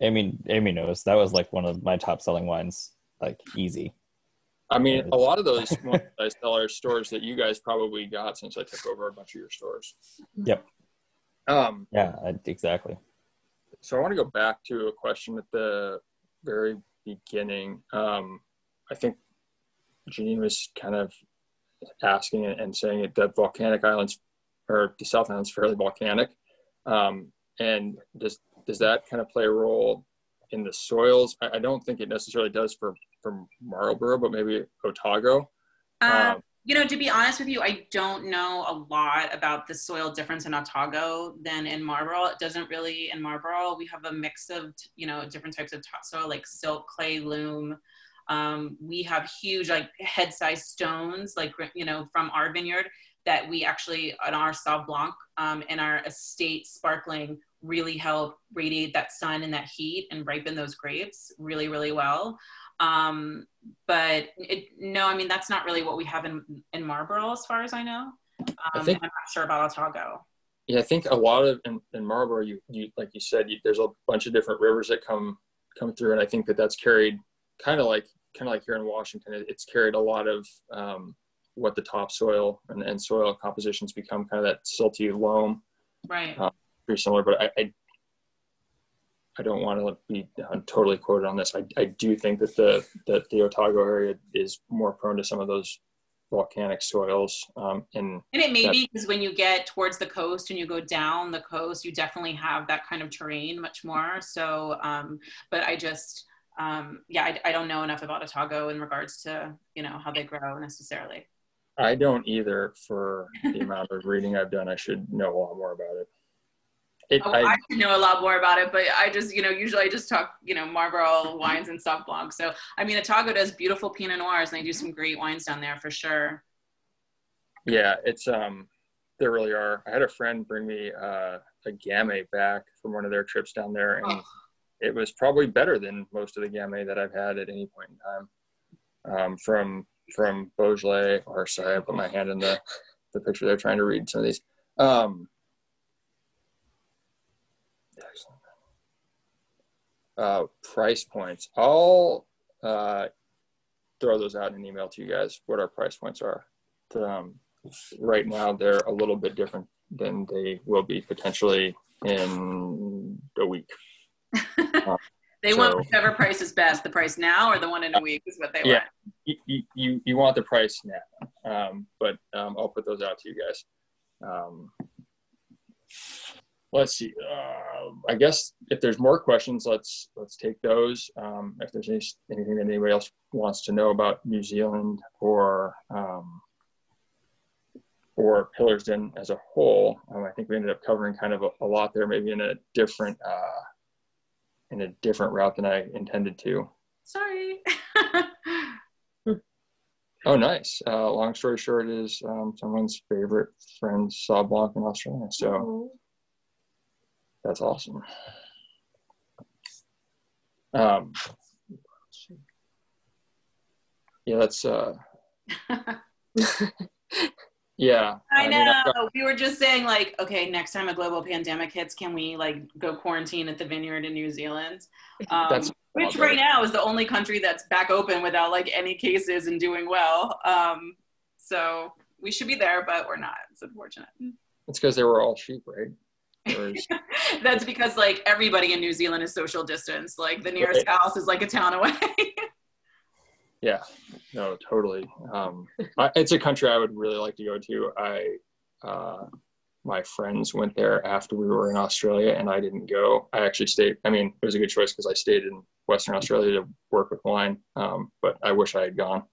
Amy, Amy knows that was like one of my top selling wines, like easy. I mean, a lot of those ones I sell are stores that you guys probably got since I took over a bunch of your stores. Yep. Um, yeah, exactly. So I want to go back to a question at the very beginning. Um, I think Janine was kind of asking and saying that volcanic islands or the South Island's fairly volcanic. Um, and does does that kind of play a role in the soils? I, I, don't think it necessarily does for for Marlborough, but maybe Otago. Um, um, you know, to be honest with you, I don't know a lot about the soil difference in Otago than in Marlborough. It doesn't really in Marlborough. We have a mix of you know different types of topsoil like silt, clay, loam. Um, we have huge like head size stones, like, you know, from our vineyard that we actually on our Sauv Blanc um, and our estate sparkling really help radiate that sun and that heat and ripen those grapes really, really well. Um, but it, no, I mean, that's not really what we have in, in Marlborough as far as I know. I um, think, I'm not sure about Otago. Yeah, I think a lot of in, in Marlborough, you, you like you said, you, there's a bunch of different rivers that come come through, and I think that that's carried kind of like kind of like here in Washington, it's carried a lot of um, what the topsoil and, and soil compositions become kind of that silty loam. Right. Uh, pretty similar, but I, I, I don't want to be totally quoted on this. I, I do think that the that the Otago area is more prone to some of those volcanic soils. Um, and, and it may that, be because when you get towards the coast and you go down the coast, you definitely have that kind of terrain much more. So, um, but I just, um, yeah, I, I, don't know enough about Otago in regards to you know how they grow necessarily. I don't either. For the amount of reading I've done, I should know a lot more about it. it oh, I, I should know a lot more about it, but I just you know usually I just talk you know Marlborough wines and Sauv Blanc. So I mean, Otago does beautiful Pinot Noirs, and they do some great wines down there for sure. Yeah, it's um, there really are. I had a friend bring me uh, a Gamay back from one of their trips down there, and. Oh it was probably better than most of the Gamay that I've had at any point in time. Um, from from Beaujolais, or sorry, I put my hand in the, the picture there trying to read some of these. Um, uh, price points. I'll uh, throw those out in an email to you guys. What our price points are. Um, right now, they're a little bit different than they will be potentially in a week. Um, they so, want whichever price is best, the price now or the one in a week is what they yeah, want. You, you, you want the price now, um, but um, I'll put those out to you guys. Um, let's see. Uh, I guess if there's more questions, let's let's take those. Um, if there's any, anything that anybody else wants to know about New Zealand or um, or Hillersden as a whole, um, I think we ended up covering kind of a, a lot there, maybe in a different uh, in a different route than I intended to. Sorry. oh, nice. Uh, long story short, is um, someone's favorite friend Sauv Blanc in Australia. So. That's awesome. Um, yeah, that's uh, yeah. I know. I mean, we were just saying, like, okay, next time a global pandemic hits, can we like go quarantine at the vineyard in New Zealand? Um, that's which right now is the only country that's back open without like any cases and doing well. Um, so we should be there, but we're not. It's unfortunate. It's because they were all sheep, right? That's because like everybody in New Zealand is social distance. Like the nearest right. house is like a town away. yeah, no, totally. Um, I, it's a country I would really like to go to. I, uh, my friends went there after we were in Australia, and I didn't go. I actually stayed. I mean, it was a good choice because I stayed in Western Australia to work with wine. Um, but I wish I had gone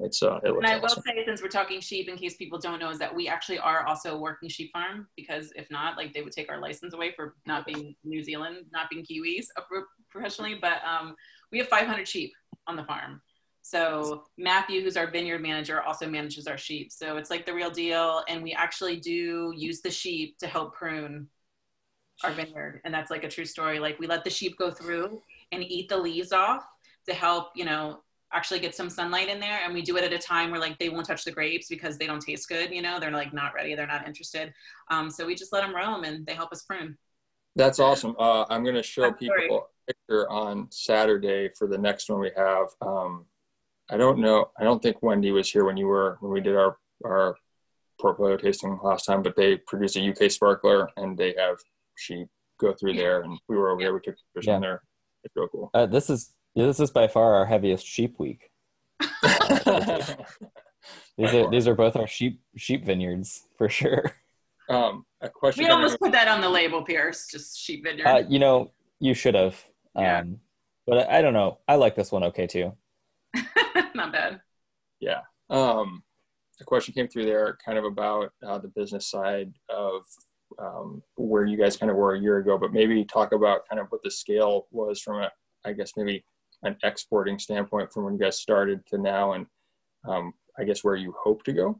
it's uh, it and I will say, since we're talking sheep, in case people don't know, is that we actually are also a working sheep farm because if not, like they would take our license away for not being New Zealand, not being Kiwis professionally. But um, we have 500 sheep on the farm. So Matthew, who's our vineyard manager, also manages our sheep. So it's like the real deal, and we actually do use the sheep to help prune our vineyard, and that's like a true story. Like we let the sheep go through and eat the leaves off to help, you know, actually get some sunlight in there. And we do it at a time where like they won't touch the grapes because they don't taste good you know? They're like not ready. They're not interested. Um, so we just let them roam and they help us prune. That's awesome. Uh, i'm going to show people a picture on saturday for the next one we have. Um, i don't know i don't think wendy was here when you were when we did our our portfolio tasting last time but they produce a uk sparkler and they have sheep go through there and we were over yeah. there we took pictures yeah. in there it's real cool uh, this is this is by far our heaviest sheep week. these are these are both our sheep sheep vineyards for sure. Um, a question. We almost put that on the label, Pearce. Just sheep vineyard. Uh, you know, you should have. Yeah. Um, but I, I don't know. I like this one okay too. Not bad. Yeah. Um, a question came through there, kind of about uh, the business side of um, where you guys kind of were a year ago, but maybe talk about kind of what the scale was from a, I guess maybe an exporting standpoint from when you guys started to now and um, I guess where you hope to go?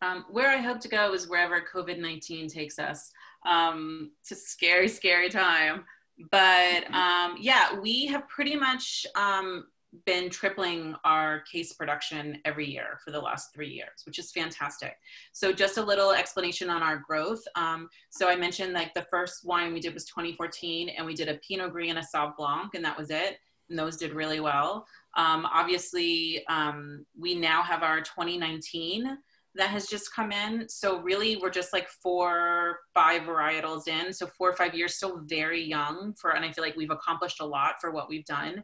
Um, where I hope to go is wherever COVID 19 takes us. Um, it's a scary, scary time. But um, yeah, we have pretty much um, been tripling our case production every year for the last three years, which is fantastic. So just a little explanation on our growth. Um, so I mentioned like the first wine we did was 2014 and we did a Pinot Gris and a Sauv Blanc and that was it and those did really well. Um, obviously, um, we now have our 2019 that has just come in. So really, we're just like four, five varietals in. So four or five years, still very young for, and I feel like we've accomplished a lot for what we've done.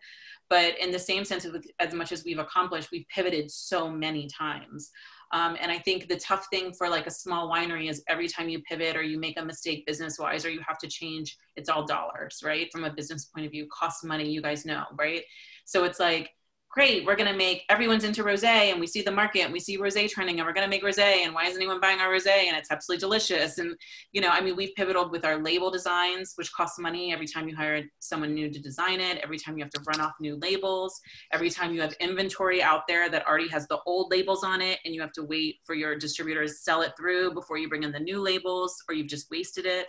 But in the same sense, as much as we've accomplished, we've pivoted so many times. Um, and I think the tough thing for like a small winery is every time you pivot or you make a mistake business wise or you have to change, it's all dollars, right? From a business point of view, costs money, you guys know, right? So it's like, great, we're to make everyone's into rosé and we see the market and we see rosé trending and we're to make rosé and why is anyone buying our rosé and it's absolutely delicious. And, you know, I mean, we've pivoted with our label designs, which costs money every time you hire someone new to design it, every time you have to run off new labels, every time you have inventory out there that already has the old labels on it and you have to wait for your distributors to sell it through before you bring in the new labels or you've just wasted it.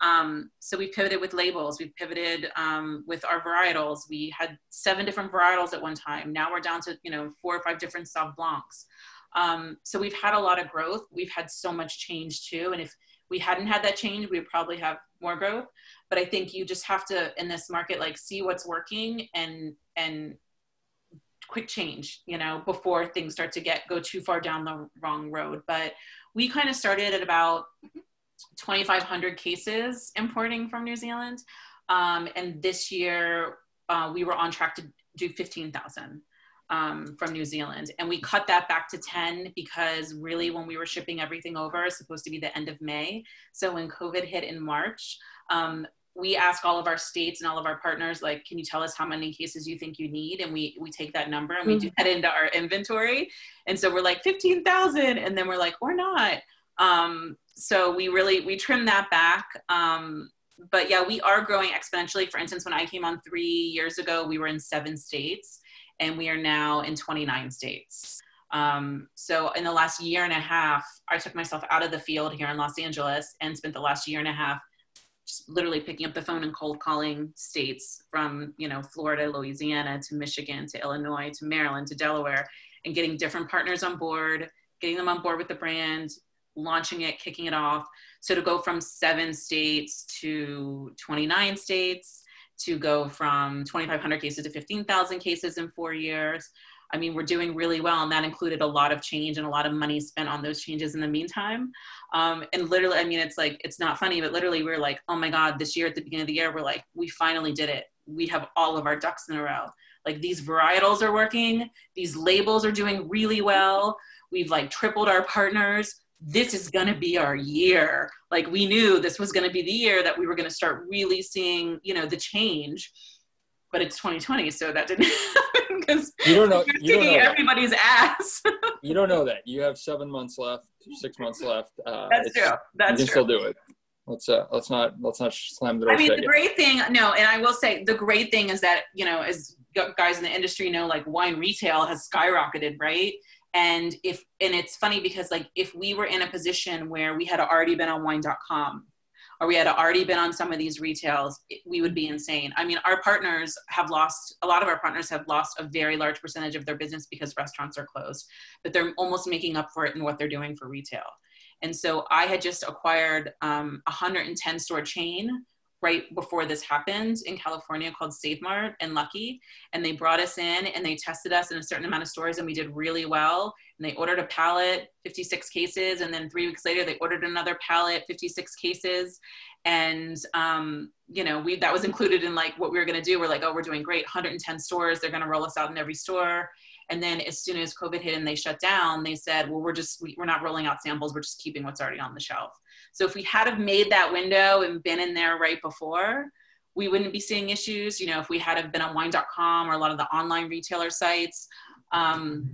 Um, so we pivoted with labels. We pivoted um, with our varietals. We had seven different varietals at one time. Now we're down to you know four or five different Sauv Blancs. Um, so we've had a lot of growth. We've had so much change too. And if we hadn't had that change, we would probably have more growth. But I think you just have to in this market like see what's working and and quick change, you know, before things start to get go too far down the wrong road. But we kind of started at about 2,500 cases importing from New Zealand. Um, and this year, uh, we were on track to do 15,000 um, from New Zealand. And we cut that back to 10 because really, when we were shipping everything over, it's supposed to be the end of May. So when COVID hit in March, um, we ask all of our states and all of our partners like can you tell us how many cases you think you need and we we take that number and we mm-hmm. do that into our inventory and so we're like 15000 and then we're like or not um, so we really we trim that back um, but yeah we are growing exponentially. For instance when i came on three years ago we were in seven states and we are now in 29 states. Um, so in the last year and a half i took myself out of the field here in los angeles and spent the last year and a half just literally picking up the phone and cold calling states from you know florida louisiana to michigan to illinois to maryland to delaware and getting different partners on board getting them on board with the brand launching it, kicking it off. So to go from seven states to 29 states, to go from 2,500 cases to 15,000 cases in four years. I mean, we're doing really well, and that included a lot of change and a lot of money spent on those changes in the meantime. Um, and literally, I mean, it's like, it's not funny, but literally, we are like, oh my God, this year at the beginning of the year, we're like, we finally did it. We have all of our ducks in a row. Like, these varietals are working, these labels are doing really well. We've like tripled our partners this is going to be our year. Like we knew this was going to be the year that we were going to start really seeing, you know, the change. But it's 2020, so that didn't happen because you don't know. You don't know everybody's that. ass. you don't know that. You have seven months left, six months left. Uh, That's true. That's you can true. still do it. Let's uh, let's not let's not slam the door. I mean, the great thing, no, and I will say the great thing is that you know, as guys in the industry know, like wine retail has skyrocketed, right? And if and it's funny because like if we were in a position where we had already been on wine.com or we had already been on some of these retails we would be insane. I mean our partners have lost a lot of our partners have lost a very large percentage of their business because restaurants are closed but they're almost making up for it in what they're doing for retail. And so i had just acquired um, a 110 store chain right before this happened in California called Save Mart and Lucky. And they brought us in and they tested us in a certain amount of stores and we did really well. And they ordered a pallet, 56 cases. And then three weeks later, they ordered another pallet, 56 cases. And, um, you know, we, that was included in like what we were going to do. We're like, oh, we're doing great. 110 stores. They're going to roll us out in every store. And then as soon as COVID hit and they shut down, they said, well, we're just, we, we're not rolling out samples. We're just keeping what's already on the shelf. So if we had have made that window and been in there right before, we wouldn't be seeing issues. You know, if we had have been on wine.com or a lot of the online retailer sites, um,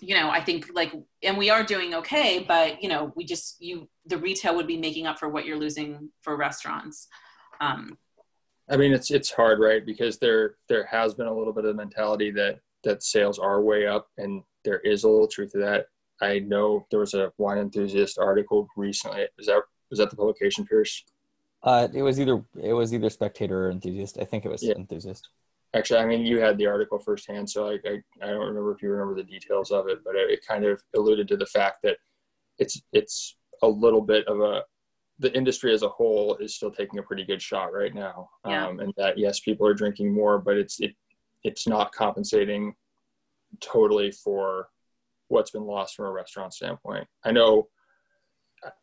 you know, I think like, and we are doing okay, but you know, we just, you, the retail would be making up for what you're losing for restaurants. Um, I mean, it's, it's hard, right? Because there, there has been a little bit of mentality that, that sales are way up and there is a little truth to that. I know there was a wine enthusiast article recently. Is that was that the publication, Pearce? Uh, it was either it was either spectator or enthusiast. I think it was yeah. enthusiast. Actually, I mean, you had the article firsthand, so I, I, I don't remember if you remember the details of it, but it, it kind of alluded to the fact that it's it's a little bit of a the industry as a whole is still taking a pretty good shot right now, yeah. um, and that yes, people are drinking more, but it's it it's not compensating totally for what's been lost from a restaurant standpoint. I know,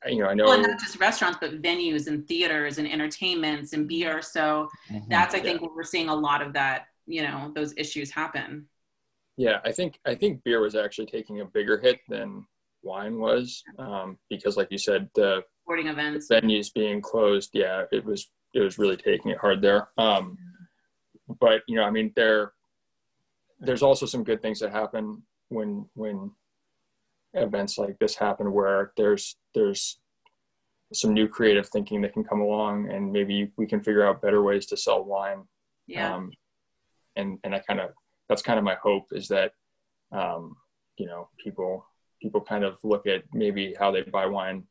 you know, I know. Well, not just restaurants, but venues and theaters and entertainments and beer. So mm-hmm. that's, I think, yeah. where we're seeing a lot of that. You know, those issues happen. Yeah, I think I think beer was actually taking a bigger hit than wine was um, because, like you said, the sporting events, the venues being closed. Yeah, it was it was really taking it hard there. Um, but you know, I mean, there there's also some good things that happen when when events like this happen where there's there's some new creative thinking that can come along and maybe we can figure out better ways to sell wine. Yeah. Um, and and i kind of that's kind of my hope is that um, you know people people kind of look at maybe how they buy wine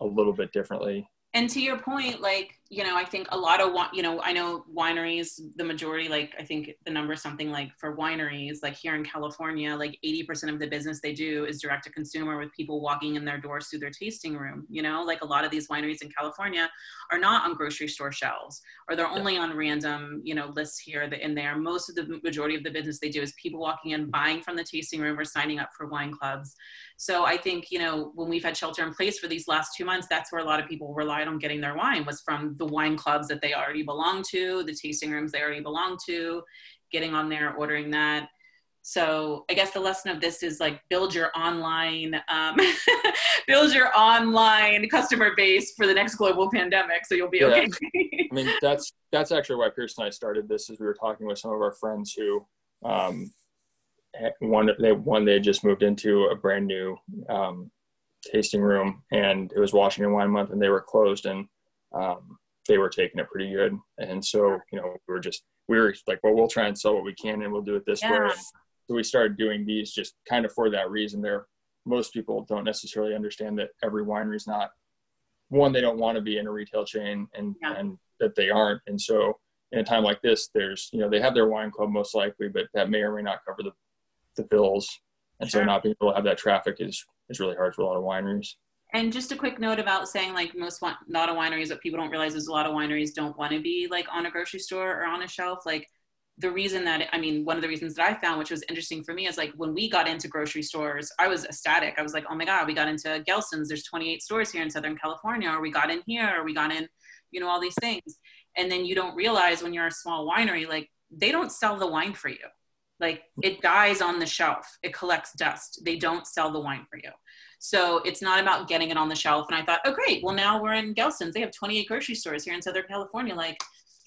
a little bit differently. And to your point like you know, I think a lot of, you know, I know wineries, the majority, like I think the number is something like for wineries, like here in California, like 80% of the business they do is direct to consumer with people walking in their doors through their tasting room. You know, like a lot of these wineries in California are not on grocery store shelves or they're only on random, you know, lists here and there. Most of the majority of the business they do is people walking in, buying from the tasting room or signing up for wine clubs. So I think, you know, when we've had shelter in place for these last two months, that's where a lot of people relied on getting their wine was from the wine clubs that they already belong to, the tasting rooms they already belong to, getting on there, ordering that. So I guess the lesson of this is like build your online, um, build your online customer base for the next global pandemic, so you'll be yeah. okay. I mean, that's that's actually why Pearce and I started this. Is we were talking with some of our friends who um, one they one they just moved into a brand new um, tasting room and it was Washington Wine Month and they were closed and um, they were taking it pretty good and so you know we were just we were like well we'll try and sell what we can and we'll do it this way and so we started doing these just kind of for that reason there most people don't necessarily understand that every winery is not one they don't want to be in a retail chain and yeah. and that they aren't and so in a time like this there's you know they have their wine club most likely but that may or may not cover the the bills. And sure. so not being able to have that traffic is, is really hard for a lot of wineries. And just a quick note about saying like most not a lot of wineries that people don't realize is a lot of wineries don't want to be like on a grocery store or on a shelf. Like the reason that I mean, one of the reasons that I found, which was interesting for me, is like when we got into grocery stores, I was ecstatic. I was like, oh my god, we got into Gelson's. There's 28 stores here in Southern California, or we got in here, or we got in, you know, all these things. And then you don't realize when you're a small winery, like they don't sell the wine for you. Like it dies on the shelf, it collects dust. They don't sell the wine for you. So it's not about getting it on the shelf. And I thought, oh, great. Well, now we're in Gelson's. They have 28 grocery stores here in Southern California. Like,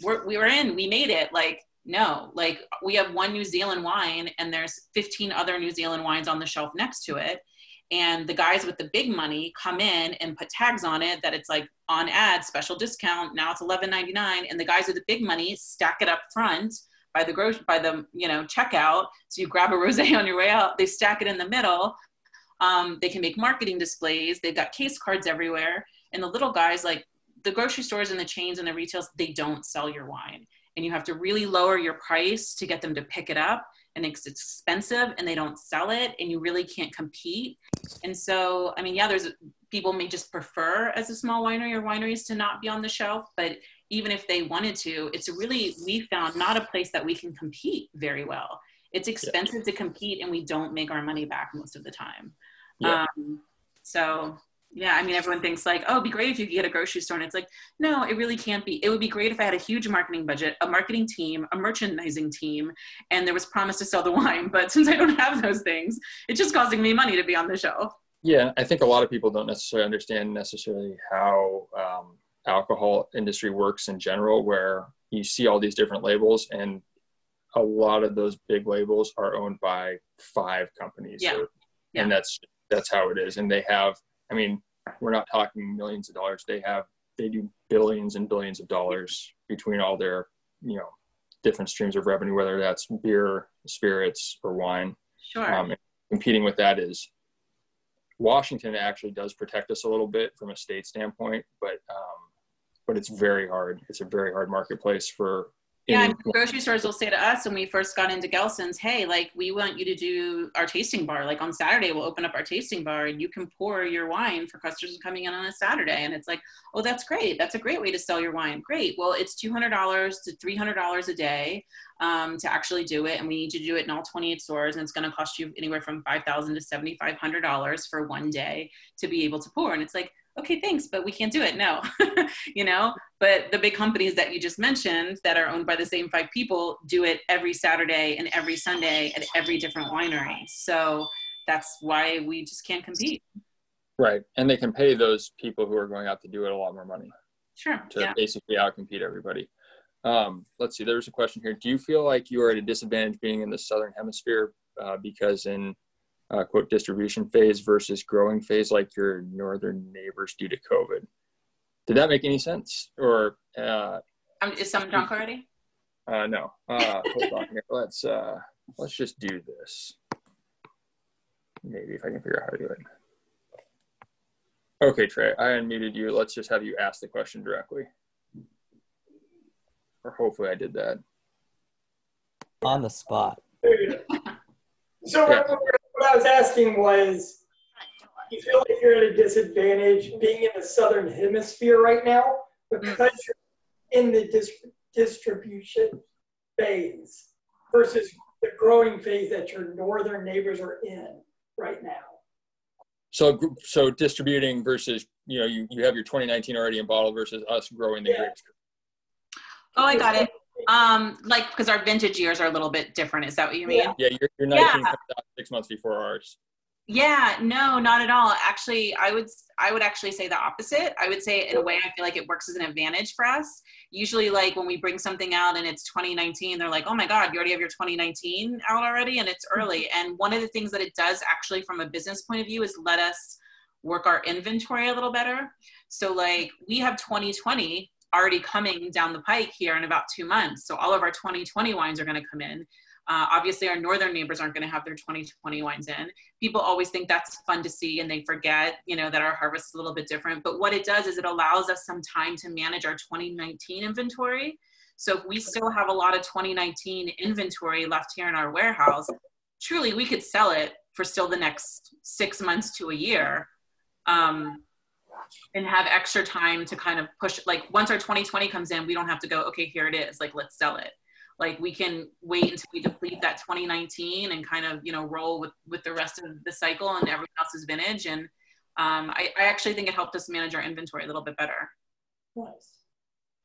we're, we were in, we made it. Like, no, like we have one New Zealand wine and there's 15 other New Zealand wines on the shelf next to it. And the guys with the big money come in and put tags on it that it's like on ad, special discount. Now it's 11.99. And the guys with the big money stack it up front by the grocery by the you know checkout. So you grab a rosé on your way out. They stack it in the middle. Um, they can make marketing displays. They've got case cards everywhere. And the little guys, like the grocery stores and the chains and the retails, they don't sell your wine. And you have to really lower your price to get them to pick it up. And it's expensive and they don't sell it and you really can't compete. And so, I mean, yeah, there's people may just prefer as a small winery or wineries to not be on the shelf, but even if they wanted to, it's really, we found not a place that we can compete very well. It's expensive yeah. to compete and we don't make our money back most of the time. Yeah. Um, so yeah, I mean, everyone thinks like, oh, it'd be great if you could get a grocery store. And it's like, no, it really can't be. It would be great if I had a huge marketing budget, a marketing team, a merchandising team, and there was promise to sell the wine. But since I don't have those things, it's just costing me money to be on the shelf. Yeah, I think a lot of people don't necessarily understand necessarily how um, alcohol industry works in general, where you see all these different labels, and a lot of those big labels are owned by five companies. Yeah. yeah. And that's that's how it is. And they have, I mean, we're not talking millions of dollars. They have they do billions and billions of dollars between all their, you know, different streams of revenue, whether that's beer, spirits, or wine. Sure. Um, competing with that is Washington actually does protect us a little bit from a state standpoint, but um, but it's very hard. It's a very hard marketplace for. Yeah, any- grocery stores will say to us when we first got into Gelson's, "Hey, like we want you to do our tasting bar. Like on Saturday, we'll open up our tasting bar, and you can pour your wine for customers coming in on a Saturday." And it's like, "Oh, that's great. That's a great way to sell your wine. Great. Well, it's two hundred dollars to three hundred dollars a day um, to actually do it, and we need to do it in all twenty eight stores, and it's going to cost you anywhere from 5,000 to seventy five hundred dollars for one day to be able to pour." And it's like okay, thanks, but we can't do it. No, you know, but the big companies that you just mentioned that are owned by the same five people do it every Saturday and every Sunday at every different winery. So that's why we just can't compete. Right. And they can pay those people who are going out to do it a lot more money. Sure. To yeah. basically outcompete everybody. Um, let's see, there's a question here. Do you feel like you are at a disadvantage being in the Southern hemisphere uh, because in uh, quote distribution phase versus growing phase like your northern neighbors due to COVID. Did that make any sense? Or uh, um, is someone drunk already? Uh, no. Uh, hold on here. Let's uh, let's just do this. Maybe if I can figure out how to do it. Okay, Trey, I unmuted you. Let's just have you ask the question directly. or hopefully I did that. On the spot. So yeah. What I was asking was, you feel like you're at a disadvantage being in the southern hemisphere right now because you're in the dis- distribution phase versus the growing phase that your northern neighbors are in right now. So, so distributing versus you know you, you have your 2019 already in bottle versus us growing the yeah. grapes. Oh, I got it. Um, like because our vintage years are a little bit different. Is that what you mean? Yeah, yeah your, your 19 yeah. comes out six months before ours. Yeah, no, not at all. Actually, I would I would actually say the opposite. I would say in a way I feel like it works as an advantage for us. Usually like when we bring something out and it's 2019, they're like, "Oh my god, you already have your 2019 out already and it's early." And one of the things that it does actually from a business point of view is let us work our inventory a little better. So like we have 2020 already coming down the pike here in about 2 months. So all of our 2020 wines are going to come in uh, obviously, our northern neighbors aren't going to have their 2020 wines in. People always think that's fun to see, and they forget, you know, that our harvest is a little bit different. But what it does is it allows us some time to manage our 2019 inventory. So if we still have a lot of 2019 inventory left here in our warehouse, truly we could sell it for still the next six months to a year. Um, and have extra time to kind of push like once our 2020 comes in we don't have to go okay here it is like let's sell it. Like we can wait until we deplete that 2019 and kind of you know roll with with the rest of the cycle and everyone else's vintage. And um, I, I actually think it helped us manage our inventory a little bit better. Nice.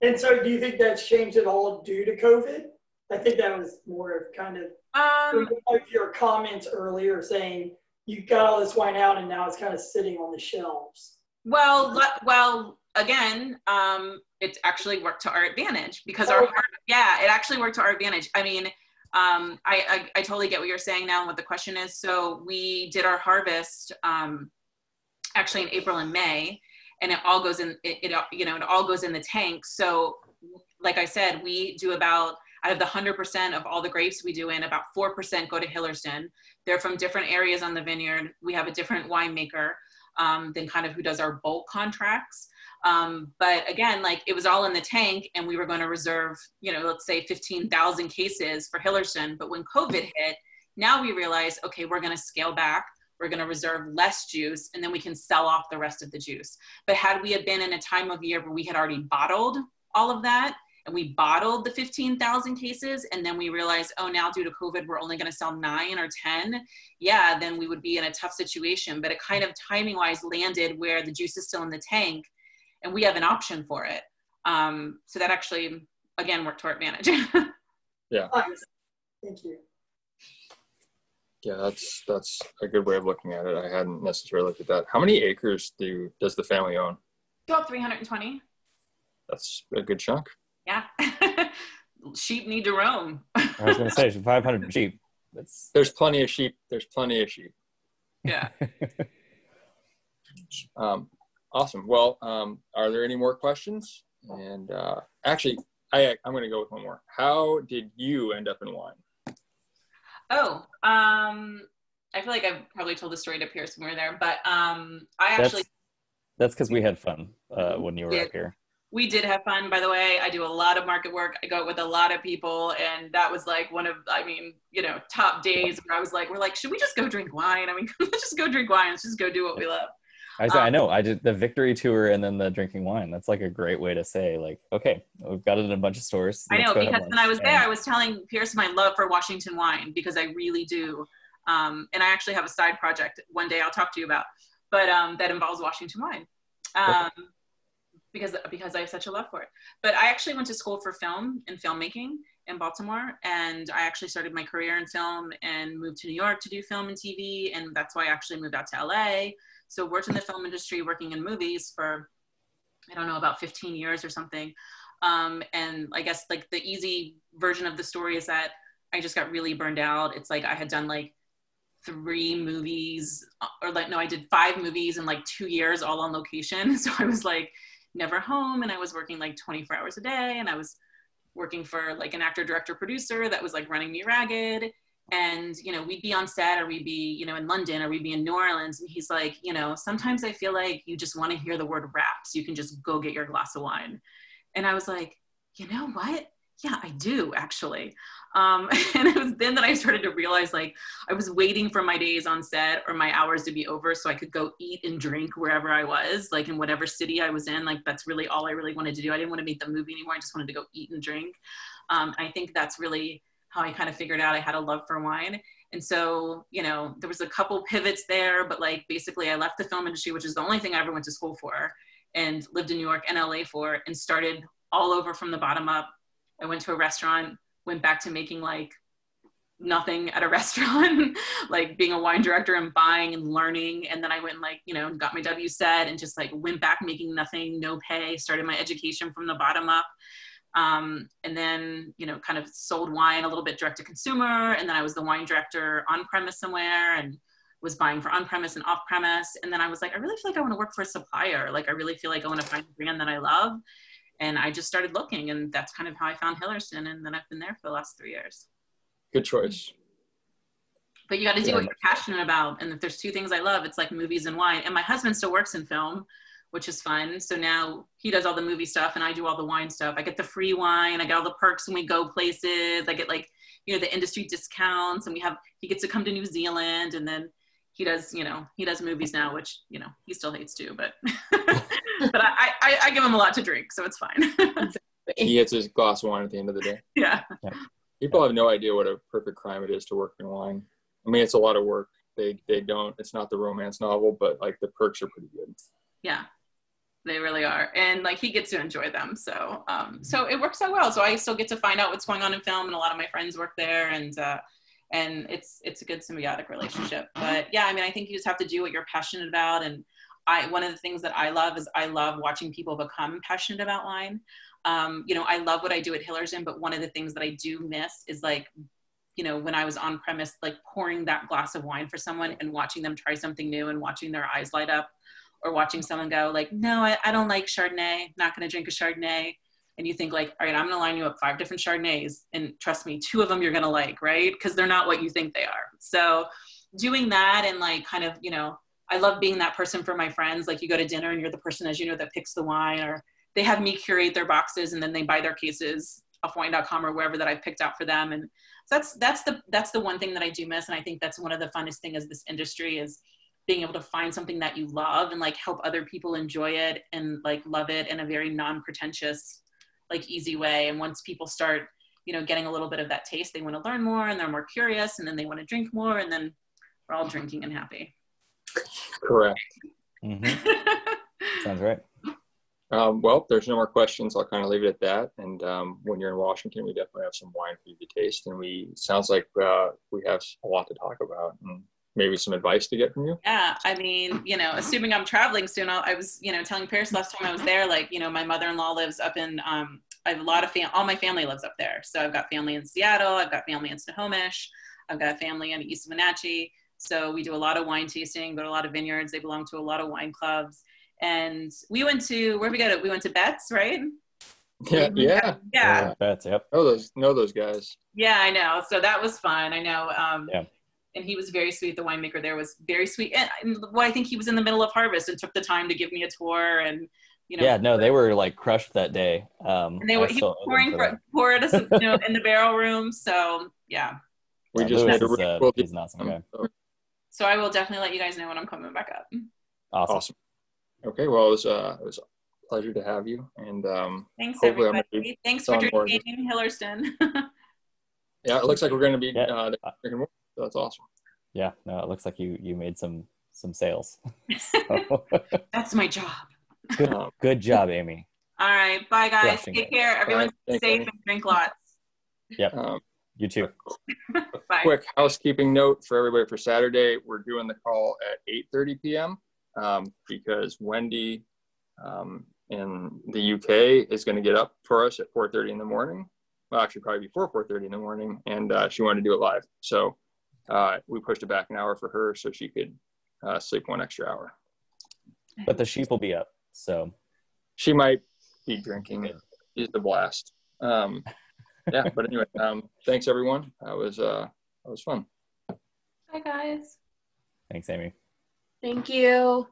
And so do you think that's changed at all due to covid? I think that was more of kind of um, your comments earlier saying you got all this wine out and now it's kind of sitting on the shelves well well again um, it actually worked to our advantage because our yeah it actually worked to our advantage. I mean um, I, I, I totally get what you're saying now and what the question is. So we did our harvest um, actually in april and may and it all goes in it, it you know it all goes in the tank. So like i said we do about out of the 100% of all the grapes we do in about 4% go to hillersden they're from different areas on the vineyard. We have a different winemaker um, than kind of who does our bulk contracts um, but again, like it was all in the tank, and we were going to reserve, you know, let's say 15,000 cases for Hillersden. But when COVID hit, now we realize, okay, we're going to scale back. We're going to reserve less juice, and then we can sell off the rest of the juice. But had we been in a time of year where we had already bottled all of that, and we bottled the 15,000 cases and then we realized, oh, now due to COVID, we're only going to sell nine or 10, yeah, then we would be in a tough situation. But it kind of timing wise landed where the juice is still in the tank and we have an option for it. Um, so that actually, again, worked to our advantage. yeah. Thank you. Yeah, that's that's a good way of looking at it. I hadn't necessarily looked at that. How many acres do does the family own? About 320. That's a good chunk. Yeah. sheep need to roam. I was going to say 500 sheep. That's... There's plenty of sheep. There's plenty of sheep. Yeah. um, Awesome. Well, um, are there any more questions? And uh, actually, I, I'm going to go with one more. How did you end up in wine? Oh, um, I feel like I've probably told the story to Pearce when we were there, but um, I actually. That's because we had fun uh, when you were up here. We did have fun, by the way. I do a lot of market work. I go out with a lot of people, and that was like one of, I mean, you know, top days where I was like, we're like, should we just go drink wine? I mean, let's just go drink wine. Let's just go do what we love. I, um, I know. I did the victory tour and then the drinking wine. That's like a great way to say, like, okay, we've got it in a bunch of stores. I know because when I was there, I was telling Pearce my love for Washington wine because I really do. Um, and I actually have a side project one day I'll talk to you about, but um, that involves Washington wine. Um, because because I have such a love for it. But I actually went to school for film and filmmaking in Baltimore, and I actually started my career in film and moved to New York to do film and TV, and that's why I actually moved out to LA so worked in the film industry, working in movies for, I don't know, about 15 years or something. Um, and I guess like the easy version of the story is that I just got really burned out. It's like I had done like three movies or like, no, I did five movies in like two years all on location. So I was like never home and I was working like 24 hours a day and I was working for like an actor, director, producer that was like running me ragged. And you know we'd be on set or we'd be you know in london or we'd be in new orleans and he's like you know sometimes i feel like you just want to hear the word wrap so you can just go get your glass of wine. And i was like you know what? Yeah, I do actually. Um, and it was then that I started to realize like I was waiting for my days on set or my hours to be over so I could go eat and drink wherever I was, like in whatever city I was in. Like that's really all I really wanted to do. I didn't want to make the movie anymore. I just wanted to go eat and drink. Um, I think that's really how I kind of figured out I had a love for wine. And so, you know, there was a couple pivots there, but like basically I left the film industry, which is the only thing I ever went to school for and lived in New York and LA for and started all over from the bottom up. I went to a restaurant, went back to making like nothing at a restaurant, like being a wine director and buying and learning. And then I went and like, you know, got my WSET and just like went back making nothing, no pay, started my education from the bottom up. Um, and then, you know, kind of sold wine a little bit direct to consumer. And then I was the wine director on premise somewhere and was buying for on premise and off premise. And then I was like, I really feel like I want to work for a supplier. Like, I really feel like I want to find a brand that I love. And I just started looking, and that's kind of how I found Hillersden. And then I've been there for the last three years. Good choice. But you got to do yeah. what you're passionate about. And if there's two things I love, it's like movies and wine. And my husband still works in film which is fun. So now he does all the movie stuff and I do all the wine stuff. I get the free wine, I get all the perks when we go places. I get like, you know, the industry discounts and we have he gets to come to New Zealand and then he does, you know, he does movies now, which, you know, he still hates too, but but I, I, I give him a lot to drink, so it's fine. he gets his glass of wine at the end of the day. Yeah. People have no idea what a perfect crime it is to work in wine. I mean, it's a lot of work. They they don't. It's not the romance novel, but like the perks are pretty good. Yeah, they really are and like he gets to enjoy them so um so it works out well so i still get to find out what's going on in film and a lot of my friends work there and uh and it's it's a good symbiotic relationship. But yeah i mean i think you just have to do what you're passionate about. And i one of the things that i love is i love watching people become passionate about wine. Um, you know i love what i do at hillersden but one of the things that i do miss is like you know when i was on premise like pouring that glass of wine for someone and watching them try something new and watching their eyes light up or watching someone go like, no, I, I don't like Chardonnay, not going to drink a Chardonnay. And you think like, all right, I'm to line you up five different Chardonnays and trust me, two of them you're to like, right? Because they're not what you think they are. So doing that and like kind of, you know, I love being that person for my friends. Like you go to dinner and you're the person, as you know, that picks the wine or they have me curate their boxes and then they buy their cases off wine.com or wherever that I've picked out for them. And that's, that's the, that's the one thing that I do miss. And I think that's one of the funnest thing is this industry is being able to find something that you love and like help other people enjoy it and like love it in a very non-pretentious like easy way. And once people start you know getting a little bit of that taste they want to learn more and they're more curious and then they want to drink more and then we're all drinking and happy. Correct. Mm-hmm. sounds right. Um, well there's no more questions. I'll kind of leave it at that. And um, when you're in washington we definitely have some wine for you to taste. And we sounds like uh, we have a lot to talk about. And maybe some advice to get from you? Yeah, I mean, you know, assuming I'm traveling soon, I'll, i was, you know, telling Pearce last time I was there, like, you know, my mother-in-law lives up in, um, I have a lot of fam, all my family lives up there. So I've got family in Seattle, I've got family in Snohomish, I've got family in East Wenatchee. So we do a lot of wine tasting, go to a lot of vineyards. They belong to a lot of wine clubs. And we went to, where we go to, we went to Betz, right? Yeah, yeah, yeah. Betz, yep. Know those, know those guys. Yeah, I know. So that was fun. I know. Um, yeah and he was very sweet. The winemaker there was very sweet, and, and well, I think he was in the middle of harvest and took the time to give me a tour and. You know, yeah, no, they were like crushed that day. Um, and they were he was pouring for, poured us, you know, in the barrel room. So yeah, we yeah, just made a is, uh, he's an awesome guy. So I will definitely let you guys know when I'm coming back up. Awesome. awesome. Okay, well, it was uh, it was a pleasure to have you, and um, thanks everybody. Thanks for drinking Hillersden. yeah, it looks like we're going to be yeah. uh, drinking more that's awesome. Yeah, no, it looks like you you made some some sales. That's my job. Good, um, good job, Amy. All right, bye guys. Take care. Everyone right, safe and drink lots. Yep. Um, you too. bye. Quick housekeeping note for everybody for Saturday. We're doing the call at 8:30 p.m. Um, because Wendy um, in the UK is going to get up for us at 4:30 in the morning. Well, actually, probably before 4:30 in the morning, and uh, she wanted to do it live. So uh, we pushed it back an hour for her so she could uh, sleep one extra hour. But the sheep will be up, so she might be drinking. It is the blast. Um, yeah, but anyway, um, thanks everyone. That was uh, that was fun. Hi guys. Thanks, Amy. Thank you.